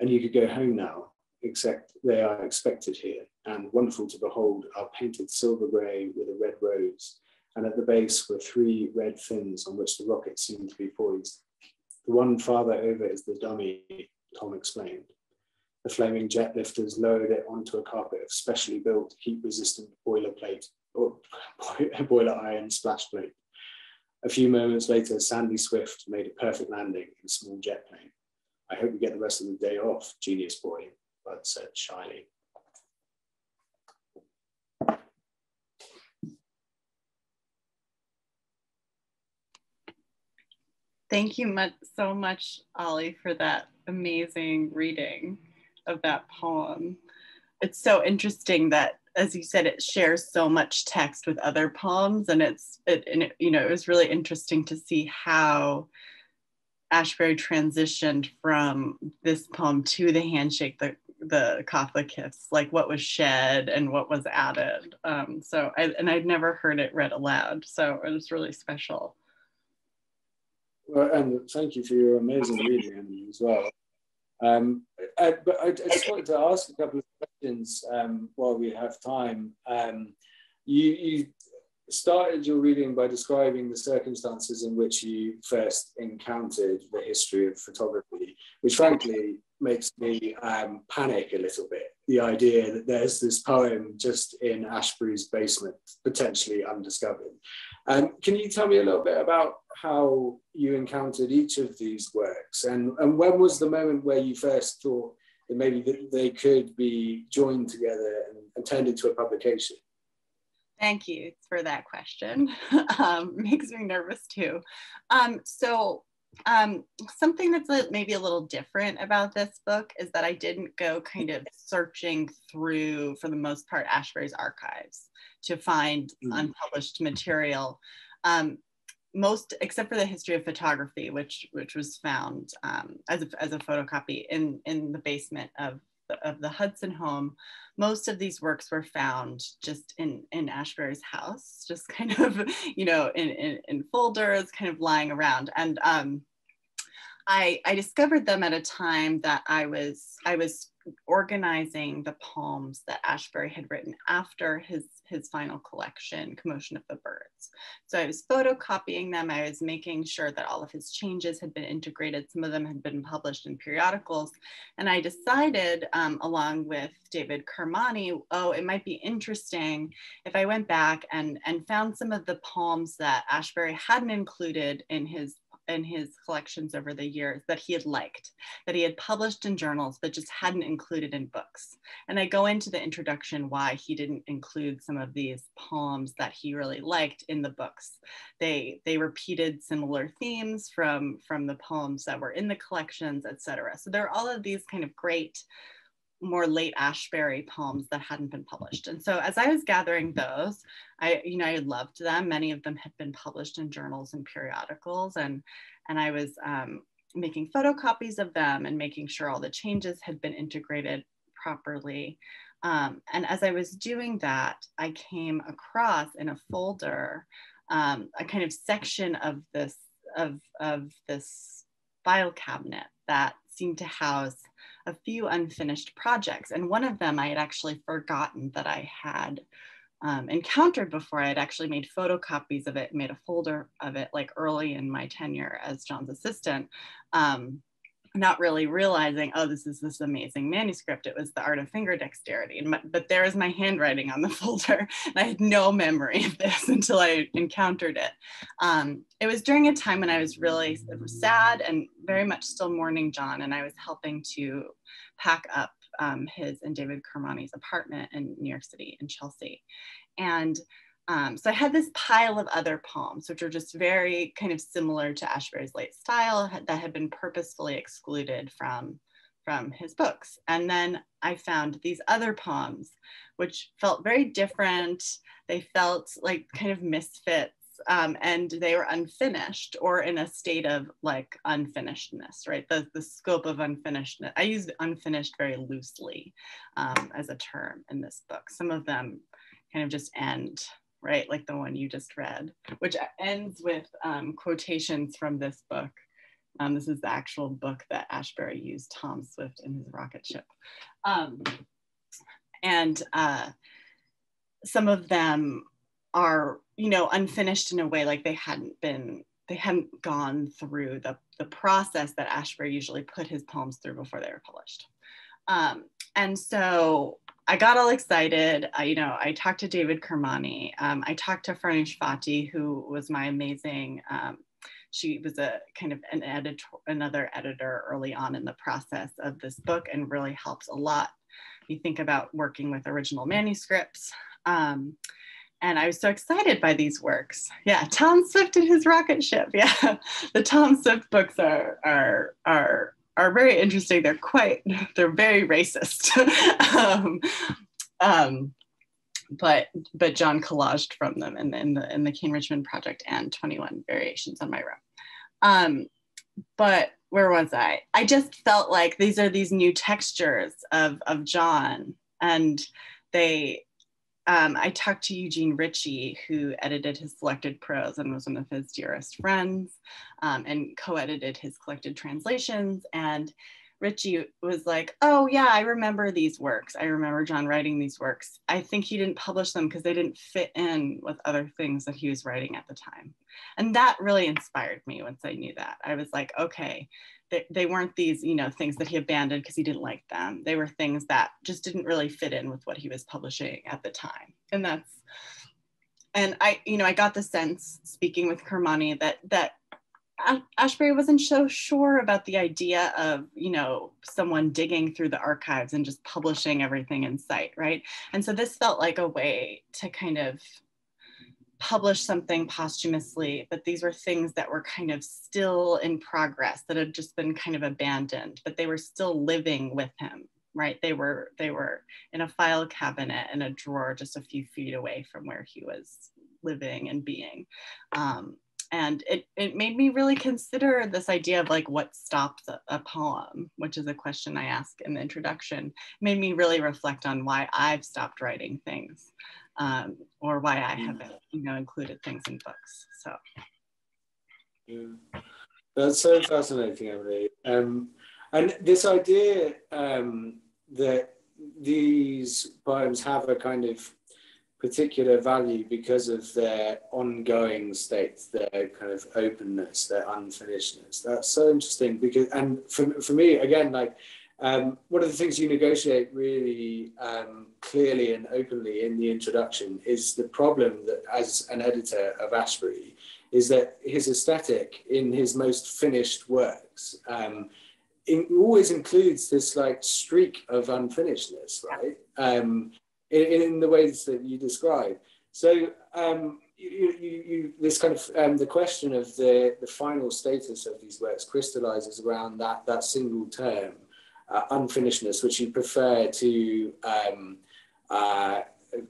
and you could go home now except they are expected here, and wonderful to behold are painted silver grey with a red rose, and at the base were three red fins on which the rocket seemed to be poised. The one farther over is the dummy, Tom explained. The flaming jet lifters lowered it onto a carpet of specially built heat-resistant boiler plate or boiler iron splash plate. A few moments later, Sandy Swift made a perfect landing in a small jet plane. I hope you get the rest of the day off, genius boy, but said shyly. Thank you much, so much, Oli, for that amazing reading of that poem. It's so interesting that, as you said, it shares so much text with other poems, and it's it, and it you know it was really interesting to see how Ashbery transitioned from this poem to the handshake, the the Catholic kiss, like what was shed and what was added. Um, so, I, and I'd never heard it read aloud, so it was really special. Well, and thank you for your amazing reading as well. Um, I, but I, I, just wanted to ask a couple of questions um, while we have time. Um, you, you started your reading by describing the circumstances in which you first encountered the history of photography, which frankly makes me um, panic a little bit. The idea that there's this poem just in Ashbery's basement, potentially undiscovered. Um, can you tell me a little bit about how you encountered each of these works, and, and when was the moment where you first thought that maybe they could be joined together and, and turned into a publication? Thank you for that question. um, makes me nervous too. Um, so um, something that's maybe a little different about this book is that I didn't go kind of searching through, for the most part, Ashbery's archives to find mm. unpublished material. Um, most, except for the history of photography, which which was found um, as a, as a photocopy in in the basement of of the Hudson home, most of these works were found just in, in Ashbery's house, just kind of, you know, in, in, in folders, kind of lying around. And um, I, I discovered them at a time that I was, I was organizing the poems that Ashbery had written after his, his final collection, Commotion of the Birds. So I was photocopying them. I was making sure that all of his changes had been integrated. Some of them had been published in periodicals. And I decided, um, along with David Kermani, oh, it might be interesting if I went back and, and found some of the poems that Ashbery hadn't included in his in his collections over the years that he had liked, that he had published in journals, but just hadn't included in books. And I go into the introduction why he didn't include some of these poems that he really liked in the books. They, they repeated similar themes from, from the poems that were in the collections, etc. So there are all of these kind of great more late Ashbery poems that hadn't been published. And so as I was gathering those, I, you know, I loved them. Many of them had been published in journals and periodicals and, and I was um, making photocopies of them and making sure all the changes had been integrated properly. Um, and as I was doing that, I came across in a folder um, a kind of section of this of, of this file cabinet that seemed to house a few unfinished projects. And one of them I had actually forgotten that I had um, encountered before. I had actually made photocopies of it, made a folder of it like early in my tenure as John's assistant. Um, not really realizing, oh, this is this amazing manuscript. It was the art of finger dexterity. My, but there is my handwriting on the folder. And I had no memory of this until I encountered it. Um, it was during a time when I was really sad and very much still mourning John. And I was helping to pack up um, his and David Kermani's apartment in New York City in Chelsea. And um, so I had this pile of other poems, which are just very kind of similar to Ashbery's late style that had been purposefully excluded from, from his books. And then I found these other poems, which felt very different. They felt like kind of misfits um, and they were unfinished or in a state of like unfinishedness, right? The, the scope of unfinishedness. I use unfinished very loosely um, as a term in this book. Some of them kind of just end right? Like the one you just read, which ends with um, quotations from this book. Um, this is the actual book that Ashbery used Tom Swift in his rocket ship. Um, and uh, some of them are, you know, unfinished in a way like they hadn't been, they hadn't gone through the, the process that Ashbery usually put his poems through before they were published. Um, and so I got all excited. I, you know, I talked to David Kermani. Um, I talked to Farnoosh Fathi, who was my amazing. Um, she was a kind of an editor, another editor early on in the process of this book, and really helps a lot. You think about working with original manuscripts. Um, and I was so excited by these works. Yeah, Tom Swift and his rocket ship. Yeah, the Tom Swift books are are are are very interesting. They're quite they're very racist. um, um, but but John collaged from them in in the in the Kane Richmond project and 21 variations on my room. Um, but where was I? I just felt like these are these new textures of of John, and they. Um, I talked to Eugene Richie, who edited his selected prose and was one of his dearest friends, um, and co-edited his collected translations. And Richie was like, oh yeah, I remember these works. I remember John writing these works. I think he didn't publish them because they didn't fit in with other things that he was writing at the time. And that really inspired me once I knew that. I was like, okay, they, they weren't these, you know, things that he abandoned because he didn't like them. They were things that just didn't really fit in with what he was publishing at the time. And that's, and I, you know, I got the sense speaking with Kermani that that ashbery wasn't so sure about the idea of, you know, someone digging through the archives and just publishing everything in sight, right? And so this felt like a way to kind of publish something posthumously, but these were things that were kind of still in progress that had just been kind of abandoned, but they were still living with him, right? They were they were in a file cabinet in a drawer just a few feet away from where he was living and being. Um, and it, it made me really consider this idea of like what stops a, a, poem which is a question i ask in the introduction it made me really reflect on why i've stopped writing things um, or why i mm. haven't you know included things in books so yeah. that's so fascinating emily um, and this idea um, that these poems have a kind of particular value because of their ongoing state, their kind of openness, their unfinishedness. That's so interesting because, and for, for me, again, like um, one of the things you negotiate really um, clearly and openly in the introduction is the problem that, as an editor of Ashbery, is that his aesthetic in his most finished works um, always includes this like streak of unfinishedness, right? Um, in, in the ways that you describe. So um, you, you, you, this kind of um, the question of the, the final status of these works crystallizes around that, that single term, uh, unfinishedness, which you prefer to um, uh,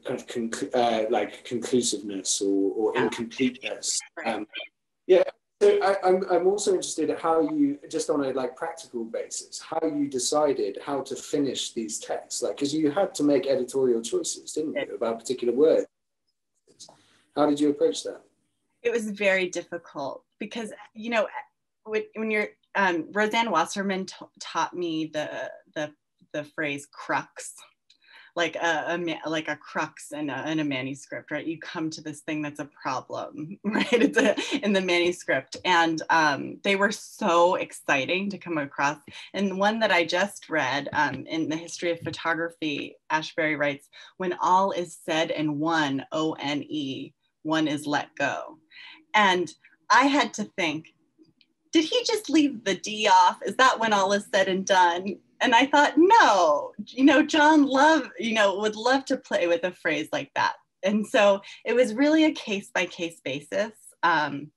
kind of conclu- uh, like conclusiveness or, or incompleteness. Um, yeah, so I, am I'm, I'm also interested in how you, just on a like practical basis, how you decided how to finish these texts, like because you had to make editorial choices, didn't you, about particular words? How did you approach that? It was very difficult because you know when you're um, Rosanne Wasserman taught me the the the phrase crux like a, a like a crux in a, in a manuscript, right? You come to this thing that's a problem, right? It's a, in the manuscript, and um, they were so exciting to come across. And one that I just read um, in the history of photography, Ashbery writes, "When all is said and one, O N E, one is let go," and I had to think did he just leave the D off? Is that when all is said and done? and I thought, no, you know, John love, you know, would love to play with a phrase like that. And so it was really a case by case basis. Um,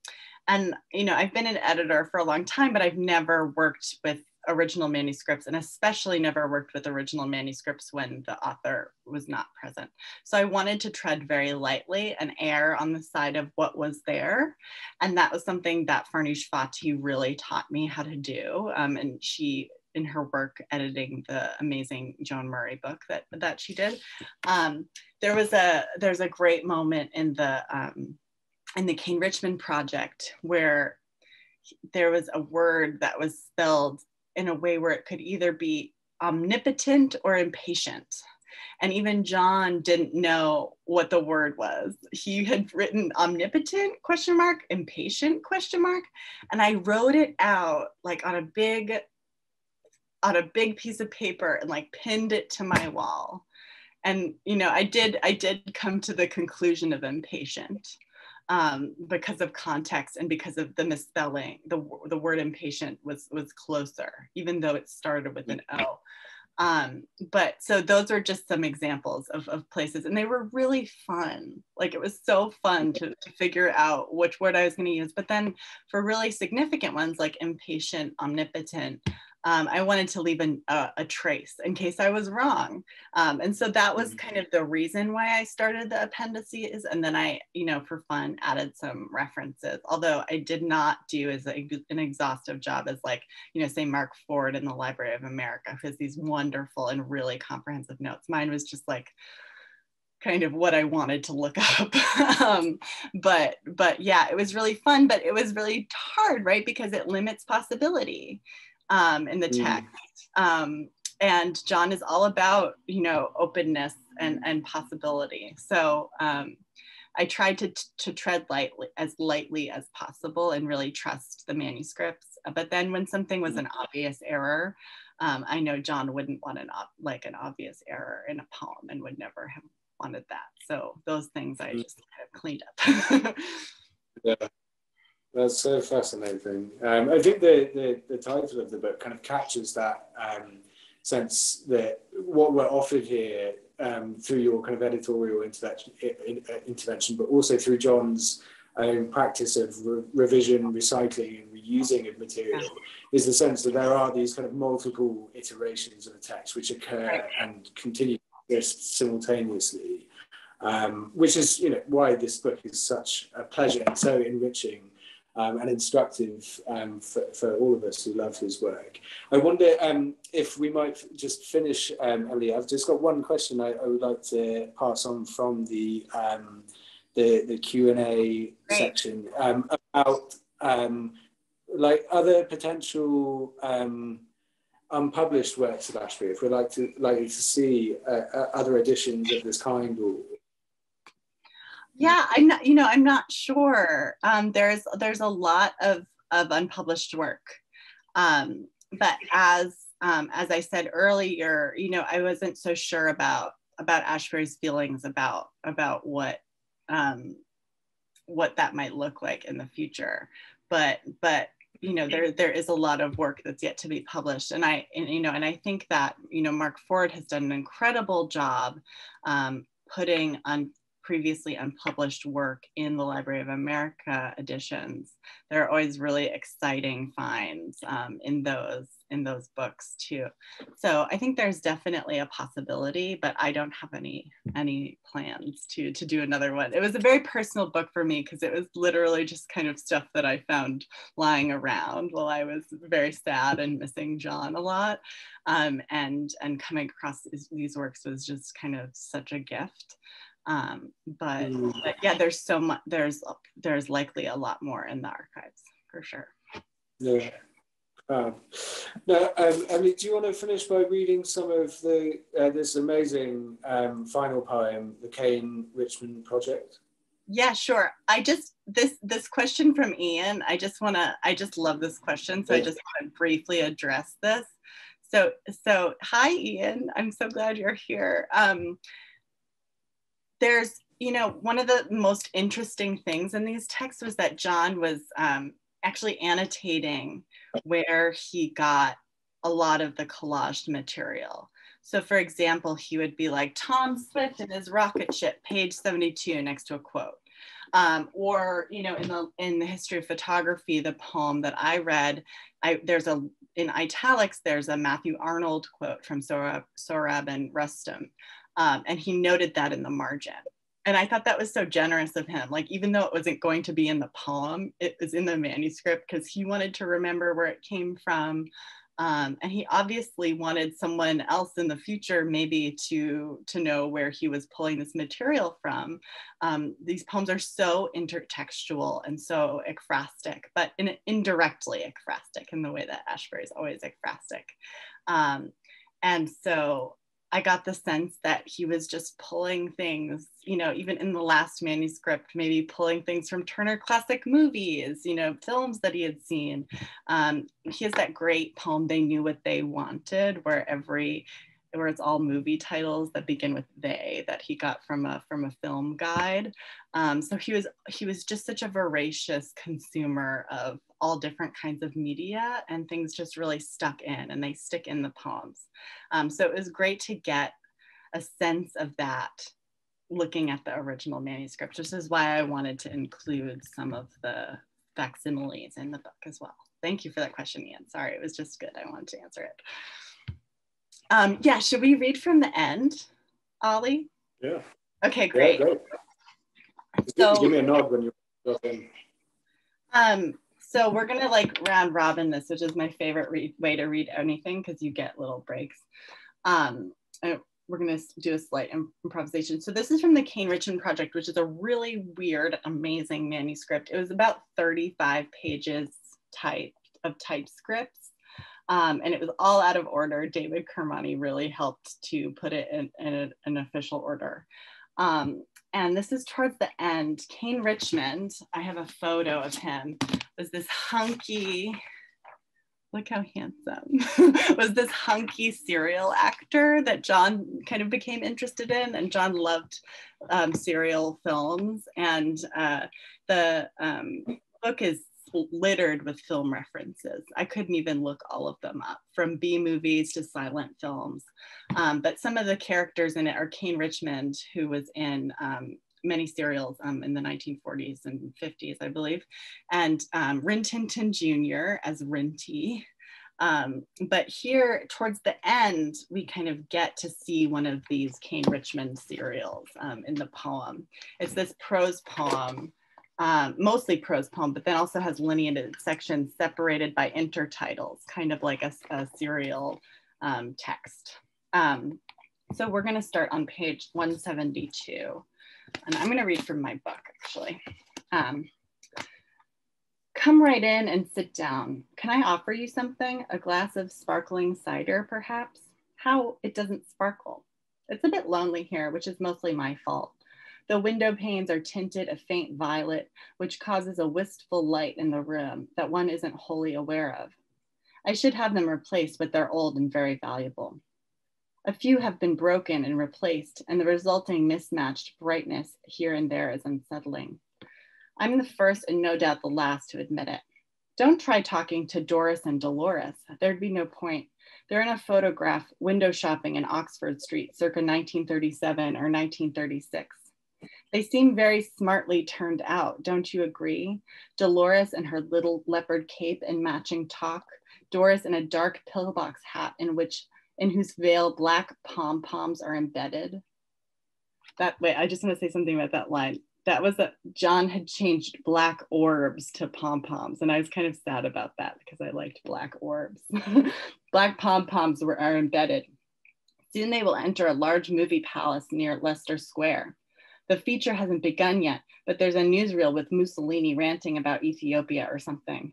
and you know, I've been an editor for a long time, but I've never worked with original manuscripts and especially never worked with original manuscripts when the author was not present. So I wanted to tread very lightly and err on the side of what was there. And that was something that Farnoosh Fathi really taught me how to do. Um, and she in her work editing the amazing Joan Murray book that that she did. Um, there was a there's a great moment in the um, in the Kane Richmond project where there was a word that was spelled in a way where it could either be omnipotent or impatient. And even John didn't know what the word was. He had written omnipotent question mark, impatient question mark. And I wrote it out like on a big on a big piece of paper and like pinned it to my wall and you know i did i did come to the conclusion of impatient um, because of context and because of the misspelling the, the word impatient was was closer even though it started with an o. Um, but so those are just some examples of, of places and they were really fun. Like it was so fun to, to figure out which word i was going to use but then for really significant ones like impatient omnipotent um, I wanted to leave an, a, a, trace in case I was wrong. Um, and so that was mm-hmm. kind of the reason why I started the appendices. And then I, you know, for fun, added some references, although I did not do as a, an exhaustive job as like, you know, say Mark Ford in the Library of America, who has these wonderful and really comprehensive notes. Mine was just like, kind of what I wanted to look up. um, but but yeah, it was really fun, but it was really hard, right? Because it limits possibility um, in the mm. text. Um, and John is all about, you know, openness and, and possibility. So um, I tried to, to tread lightly, as lightly as possible and really trust the manuscripts. But then when something was an obvious error, um, I know John wouldn't want an like an obvious error in a poem and would never have wanted that. So those things I mm. just kind of cleaned up. yeah. That's so fascinating. Um, I think the, the, the, title of the book kind of captures that um, sense that what we're offered here um, through your kind of editorial intervention, intervention, but also through John's own practice of re- revision, recycling, and reusing of material, is the sense that there are these kind of multiple iterations of a text which occur and continue to exist simultaneously. Um, which is, you know, why this book is such a pleasure and so enriching um, and instructive um, for, for all of us who love his work. I wonder um, if we might just finish, um, Ellie. I've just got one question I, I would like to pass on from the um, the, the Q and A section um, about um, like other potential unpublished works of Ashbery. If we'd like to like to see uh, uh, other editions of this kind or yeah i'm not you know i'm not sure. Um, there's there's a lot of of unpublished work. Um, but as um, as i said earlier you know i wasn't so sure about about ashbery's feelings about about what um, what that might look like in the future. But but you know there there is a lot of work that's yet to be published. And i and, you know and i think that you know mark ford has done an incredible job um, putting on previously unpublished work in the Library of America editions. There are always really exciting finds um, in those in those books too. So I think there's definitely a possibility, but I don't have any any plans to to do another one. It was a very personal book for me because it was literally just kind of stuff that I found lying around while I was very sad and missing John a lot. Um, and and coming across these, these works was just kind of such a gift. Um, but, mm. but yeah, there's so much. There's there's likely a lot more in the archives for sure. Yeah. Um, now, um, Emily, do you want to finish by reading some of the uh, this amazing um, final poem, "The Kane Richmond Project"? Yeah, sure. I just this this question from Ian. I just want to. I just love this question, so yeah. I just want to briefly address this. So so hi Ian. I'm so glad you're here. Um, there's you know one of the most interesting things in these texts was that john was um, actually annotating where he got a lot of the collaged material. So for example he would be like tom swift and his rocket ship page 72 next to a quote. Um, or you know in the in the history of photography the poem that i read I, there's a in italics there's a matthew arnold quote from sohrab, sohrab and rustum um, and he noted that in the margin. And I thought that was so generous of him. Like, even though it wasn't going to be in the poem, it was in the manuscript because he wanted to remember where it came from. Um, and he obviously wanted someone else in the future maybe to to know where he was pulling this material from um, these poems are so intertextual and so ekphrastic but in, indirectly ekphrastic in the way that ashbery is always ekphrastic um, and so I got the sense that he was just pulling things, you know, even in the last manuscript, maybe pulling things from Turner Classic Movies, you know, films that he had seen. Um, he has that great poem, They Knew What They Wanted, where every where it's all movie titles that begin with they that he got from a from a film guide. Um, so he was he was just such a voracious consumer of all different kinds of media and things just really stuck in and they stick in the poems. Um, so it was great to get a sense of that looking at the original manuscript, which is why I wanted to include some of the facsimiles in the book as well. Thank you for that question, Ian. Sorry, it was just good. I wanted to answer it. Um, yeah, should we read from the end, Oli? Yeah. Okay, great. Yeah, great. So, give me a nod when you're. Um, so we're gonna like round robin this, which is my favorite way to read anything because you get little breaks. Um, we're gonna do a slight improvisation. So this is from the Kane Richmond Project, which is a really weird, amazing manuscript. It was about 35 pages type of typescripts. Um, and it was all out of order. David Kermani really helped to put it in, in a, an official order. Um, and this is towards the end. Kane Richmond, I have a photo of him, was this hunky, look how handsome, was this hunky serial actor that John kind of became interested in. And John loved um, serial films. And uh, the um, book is littered with film references. I couldn't even look all of them up, from B movies to silent films. Um, but some of the characters in it are Kane Richmond, who was in um, many serials um, in the 1940s and 50s, I believe, and um, Rin Tin Tin Jr. as Rinty. Um, but here towards the end, we kind of get to see one of these Kane Richmond serials um, in the poem. It's this prose poem um, mostly prose poem, but then also has lineated sections separated by intertitles, kind of like a, a serial um, text. Um, so we're gonna start on page 172. And I'm gonna read from my book actually. Um, come right in and sit down. Can I offer you something? A glass of sparkling cider perhaps? How it doesn't sparkle. It's a bit lonely here, which is mostly my fault. The window panes are tinted a faint violet, which causes a wistful light in the room that one isn't wholly aware of. I should have them replaced, but they're old and very valuable. A few have been broken and replaced, and the resulting mismatched brightness here and there is unsettling. I'm the first and no doubt the last to admit it. Don't try talking to Doris and Dolores. There'd be no point. They're in a photograph window shopping in Oxford Street circa 1937 or 1936. They seem very smartly turned out, don't you agree? Dolores in her little leopard cape and matching toque, Doris in a dark pillbox hat in which in whose veil black pom-poms are embedded. That way, I just want to say something about that line. That was that John had changed black orbs to pom-poms, and I was kind of sad about that because I liked black orbs. black pom-poms were are embedded. Soon they will enter a large movie palace near Leicester Square. The feature hasn't begun yet, but there's a newsreel with Mussolini ranting about Ethiopia or something.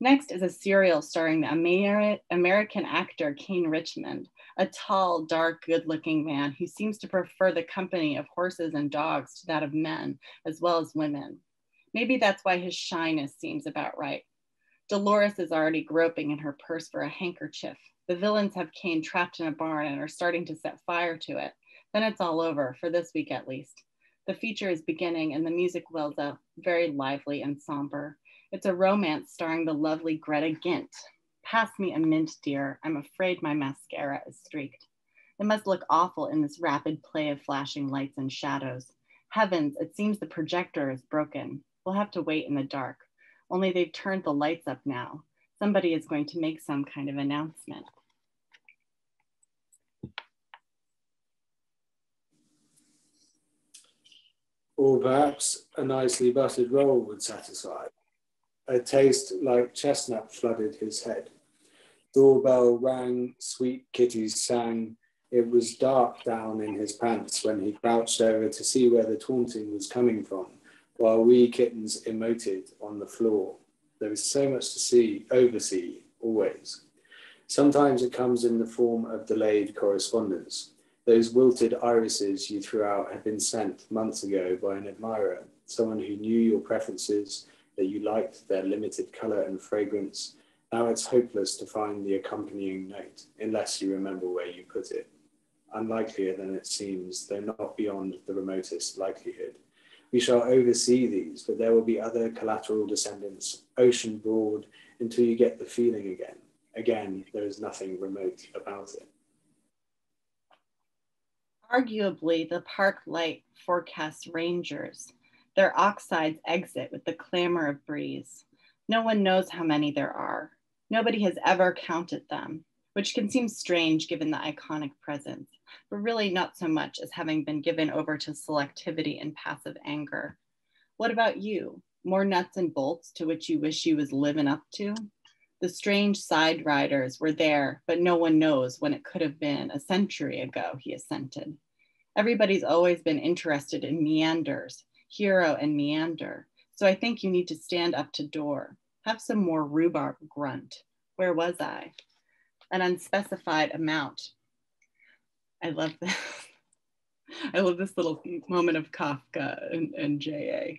Next is a serial starring the Amer American actor Kane Richmond, a tall, dark, good looking man who seems to prefer the company of horses and dogs to that of men, as well as women. Maybe that's why his shyness seems about right. Dolores is already groping in her purse for a handkerchief. The villains have Kane trapped in a barn and are starting to set fire to it. Then it's all over, for this week at least. The feature is beginning and the music wells up, very lively and somber. It's a romance starring the lovely Greta Gynt. Pass me a mint, dear. I'm afraid my mascara is streaked. It must look awful in this rapid play of flashing lights and shadows. Heavens, it seems the projector is broken. We'll have to wait in the dark. Only they've turned the lights up now. Somebody is going to make some kind of announcement. or perhaps a nicely buttered roll would satisfy. A taste like chestnut flooded his head. Doorbell rang, sweet kitties sang. It was dark down in his pants when he crouched over to see where the taunting was coming from, while wee kittens emoted on the floor. There is so much to see, oversee, always. Sometimes it comes in the form of delayed correspondence. Those wilted irises you threw out had been sent months ago by an admirer, someone who knew your preferences, that you liked their limited colour and fragrance. Now it's hopeless to find the accompanying note, unless you remember where you put it. Unlikelier than it seems, though not beyond the remotest likelihood. We shall oversee these, but there will be other collateral descendants, ocean broad, until you get the feeling again. Again, there is nothing remote about it. Arguably, the park light forecasts rangers. Their oxides exit with the clamor of breeze. No one knows how many there are. Nobody has ever counted them, which can seem strange given the iconic presence, but really not so much as having been given over to selectivity and passive anger. What about you? More nuts and bolts to which you wish you was living up to? The strange side riders were there, but no one knows when it could have been a century ago, he assented. Everybody's always been interested in meanders, hero and meander. So I think you need to stand up to door. Have some more rhubarb grunt. Where was I? An unspecified amount. I love this. I love this little moment of Kafka and, and J.A.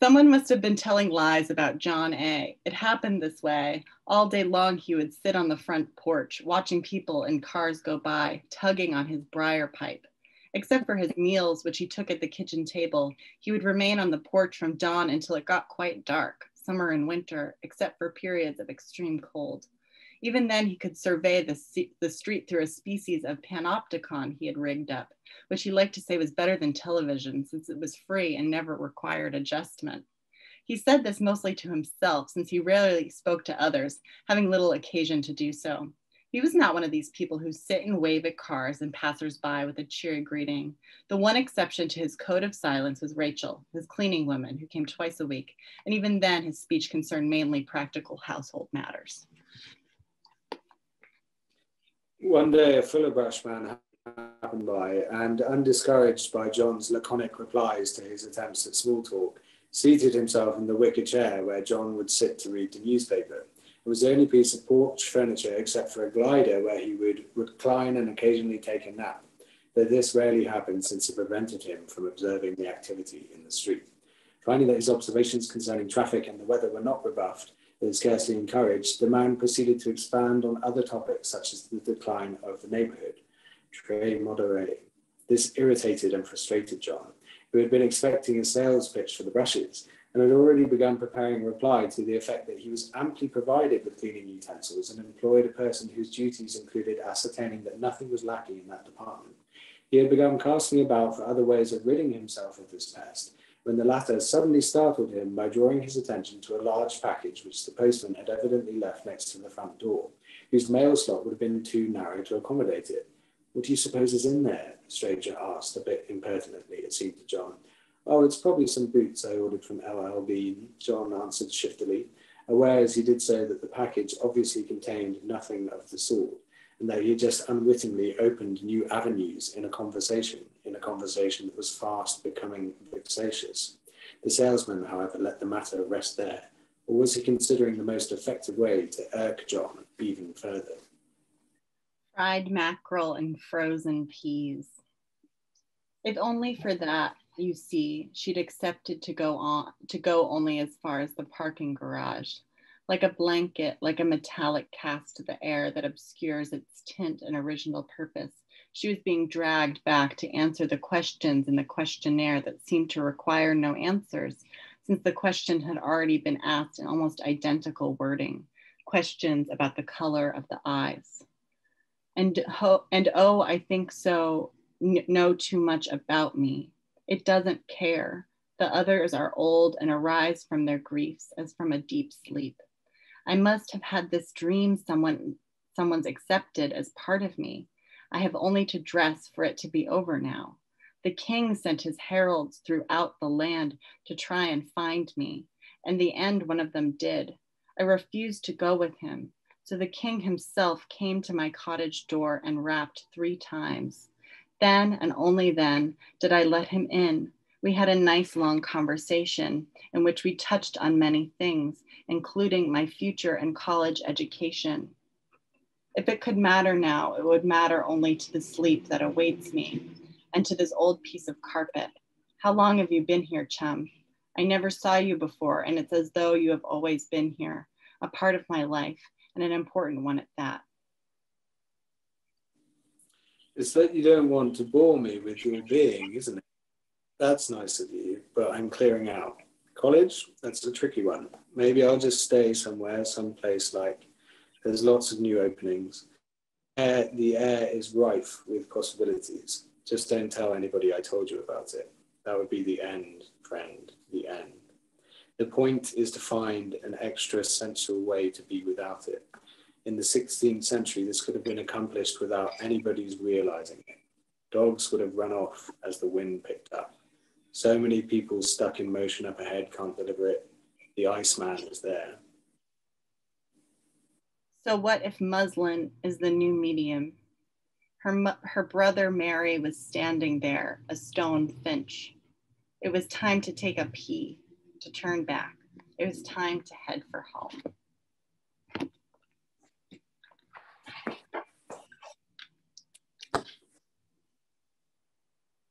Someone must have been telling lies about John A. It happened this way. All day long, he would sit on the front porch, watching people and cars go by, tugging on his briar pipe. Except for his meals, which he took at the kitchen table, he would remain on the porch from dawn until it got quite dark, summer and winter, except for periods of extreme cold. Even then, he could survey the, the street through a species of panopticon he had rigged up, which he liked to say was better than television since it was free and never required adjustment. He said this mostly to himself since he rarely spoke to others, having little occasion to do so. He was not one of these people who sit and wave at cars and passersby with a cheery greeting. The one exception to his code of silence was Rachel, his cleaning woman, who came twice a week, and even then his speech concerned mainly practical household matters. One day a fuller brush man happened by, and undiscouraged by John's laconic replies to his attempts at small talk, seated himself in the wicker chair where John would sit to read the newspaper. It was the only piece of porch furniture except for a glider where he would recline and occasionally take a nap, though this rarely happened since it prevented him from observing the activity in the street. Finding that his observations concerning traffic and the weather were not rebuffed, but scarcely encouraged, the man proceeded to expand on other topics such as the decline of the neighborhood. Très modéré. This irritated and frustrated John, who had been expecting a sales pitch for the brushes and had already begun preparing a reply to the effect that he was amply provided with cleaning utensils and employed a person whose duties included ascertaining that nothing was lacking in that department. He had begun casting about for other ways of ridding himself of this pest, when the latter suddenly startled him by drawing his attention to a large package which the postman had evidently left next to the front door, whose mail slot would have been too narrow to accommodate it. What do you suppose is in there? The stranger asked, a bit impertinently, it seemed to John. Oh, it's probably some boots I ordered from L.L.Bean, John answered shiftily, aware as he did so that the package obviously contained nothing of the sort, and that he had just unwittingly opened new avenues in a conversation, in a conversation that was fast becoming vexatious. The salesman, however, let the matter rest there, or was he considering the most effective way to irk John even further? fried mackerel and frozen peas. If only for that, you see, she'd accepted to go on to go only as far as the parking garage, like a blanket, like a metallic cast to the air that obscures its tint and original purpose. She was being dragged back to answer the questions in the questionnaire that seemed to require no answers, since the question had already been asked in almost identical wording questions about the color of the eyes and ho- and oh i think so n- know too much about me it doesn't care. The others are old and arise from their griefs as from a deep sleep. I must have had this dream someone someone's accepted as part of me. I have only to dress for it to be over now. The king sent his heralds throughout the land to try and find me and the end one of them did. I refused to go with him. So the king himself came to my cottage door and rapped three times. Then and only then did I let him in. We had a nice long conversation in which we touched on many things, including my future and college education. If it could matter now, it would matter only to the sleep that awaits me and to this old piece of carpet. How long have you been here, chum? I never saw you before, and it's as though you have always been here, a part of my life, and an important one at that. It's that you don't want to bore me with your being, isn't it? That's nice of you, but I'm clearing out. College, that's a tricky one. Maybe I'll just stay somewhere, someplace like there's lots of new openings. Air, the air is rife with possibilities. Just don't tell anybody I told you about it. That would be the end, friend, the end. The point is to find an extra essential way to be without it. In the 16th century, this could have been accomplished without anybody's realizing it. Dogs would have run off as the wind picked up. So many people stuck in motion up ahead can't deliver it. The Iceman is there. So, what if muslin is the new medium? Her, her brother Mary was standing there, a stone finch. It was time to take a pee to turn back. It was time to head for home.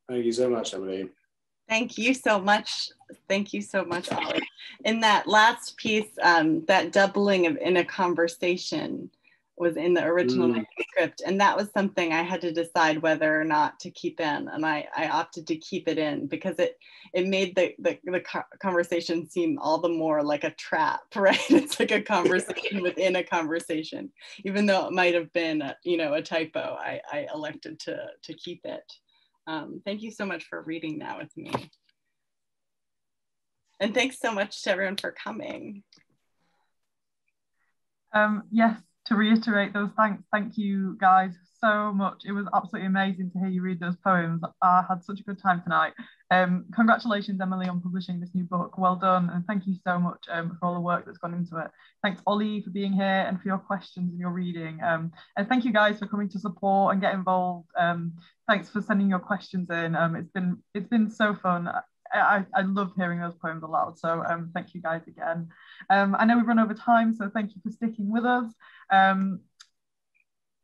Thank you so much, Emily. Thank you so much. Thank you so much, Oli. In that last piece, um, that doubling of in a conversation, was in the original mm. manuscript and that was something i had to decide whether or not to keep in and i, I opted to keep it in because it it made the, the, the conversation seem all the more like a trap right it's like a conversation within a conversation even though it might have been a, you know a typo i, I elected to to keep it um, thank you so much for reading that with me. And thanks so much to everyone for coming. Um, yes to reiterate those thanks, thank you guys so much. It was absolutely amazing to hear you read those poems. I had such a good time tonight. Um, congratulations, Emily, on publishing this new book. Well done, and thank you so much um, for all the work that's gone into it. Thanks, Oli, for being here and for your questions and your reading. Um, and thank you guys for coming to support and get involved. Um, thanks for sending your questions in. Um, it's been it's been so fun. I, I love hearing those poems aloud. So um, thank you guys again. Um, I know we've run over time, so thank you for sticking with us. Um,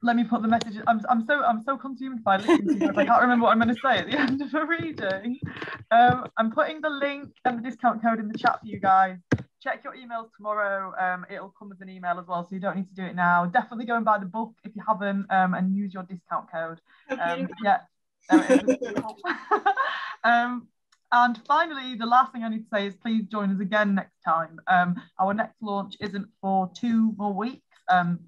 let me put the message. I'm, I'm so I'm so consumed by listening to you. I can't remember what I'm going to say at the end of a reading. Um, I'm putting the link and the discount code in the chat for you guys. Check your emails tomorrow. Um, it'll come as an email as well, so you don't need to do it now. Definitely go and buy the book if you haven't, um, and use your discount code. Okay. Um, yeah. um, and finally, the last thing I need to say is please join us again next time. Um, our next launch isn't for two more weeks. Um,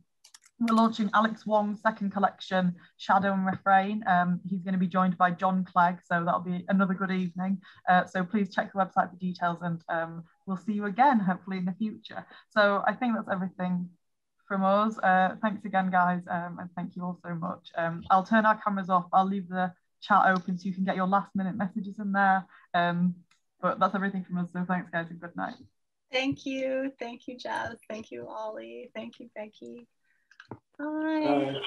we're launching Alex Wong's second collection, Shadow and Refrain. Um, he's going to be joined by John Clegg, so that'll be another good evening. Uh, so please check the website for details and um, we'll see you again, hopefully in the future. So I think that's everything from us. Uh, thanks again, guys, um, and thank you all so much. Um, I'll turn our cameras off. I'll leave the chat open so you can get your last minute messages in there. Um, but that's everything from us. So thanks, guys, and good night. Thank you. Thank you, Jazz. Thank you, Oli. Thank you, Becky. Bye. Bye.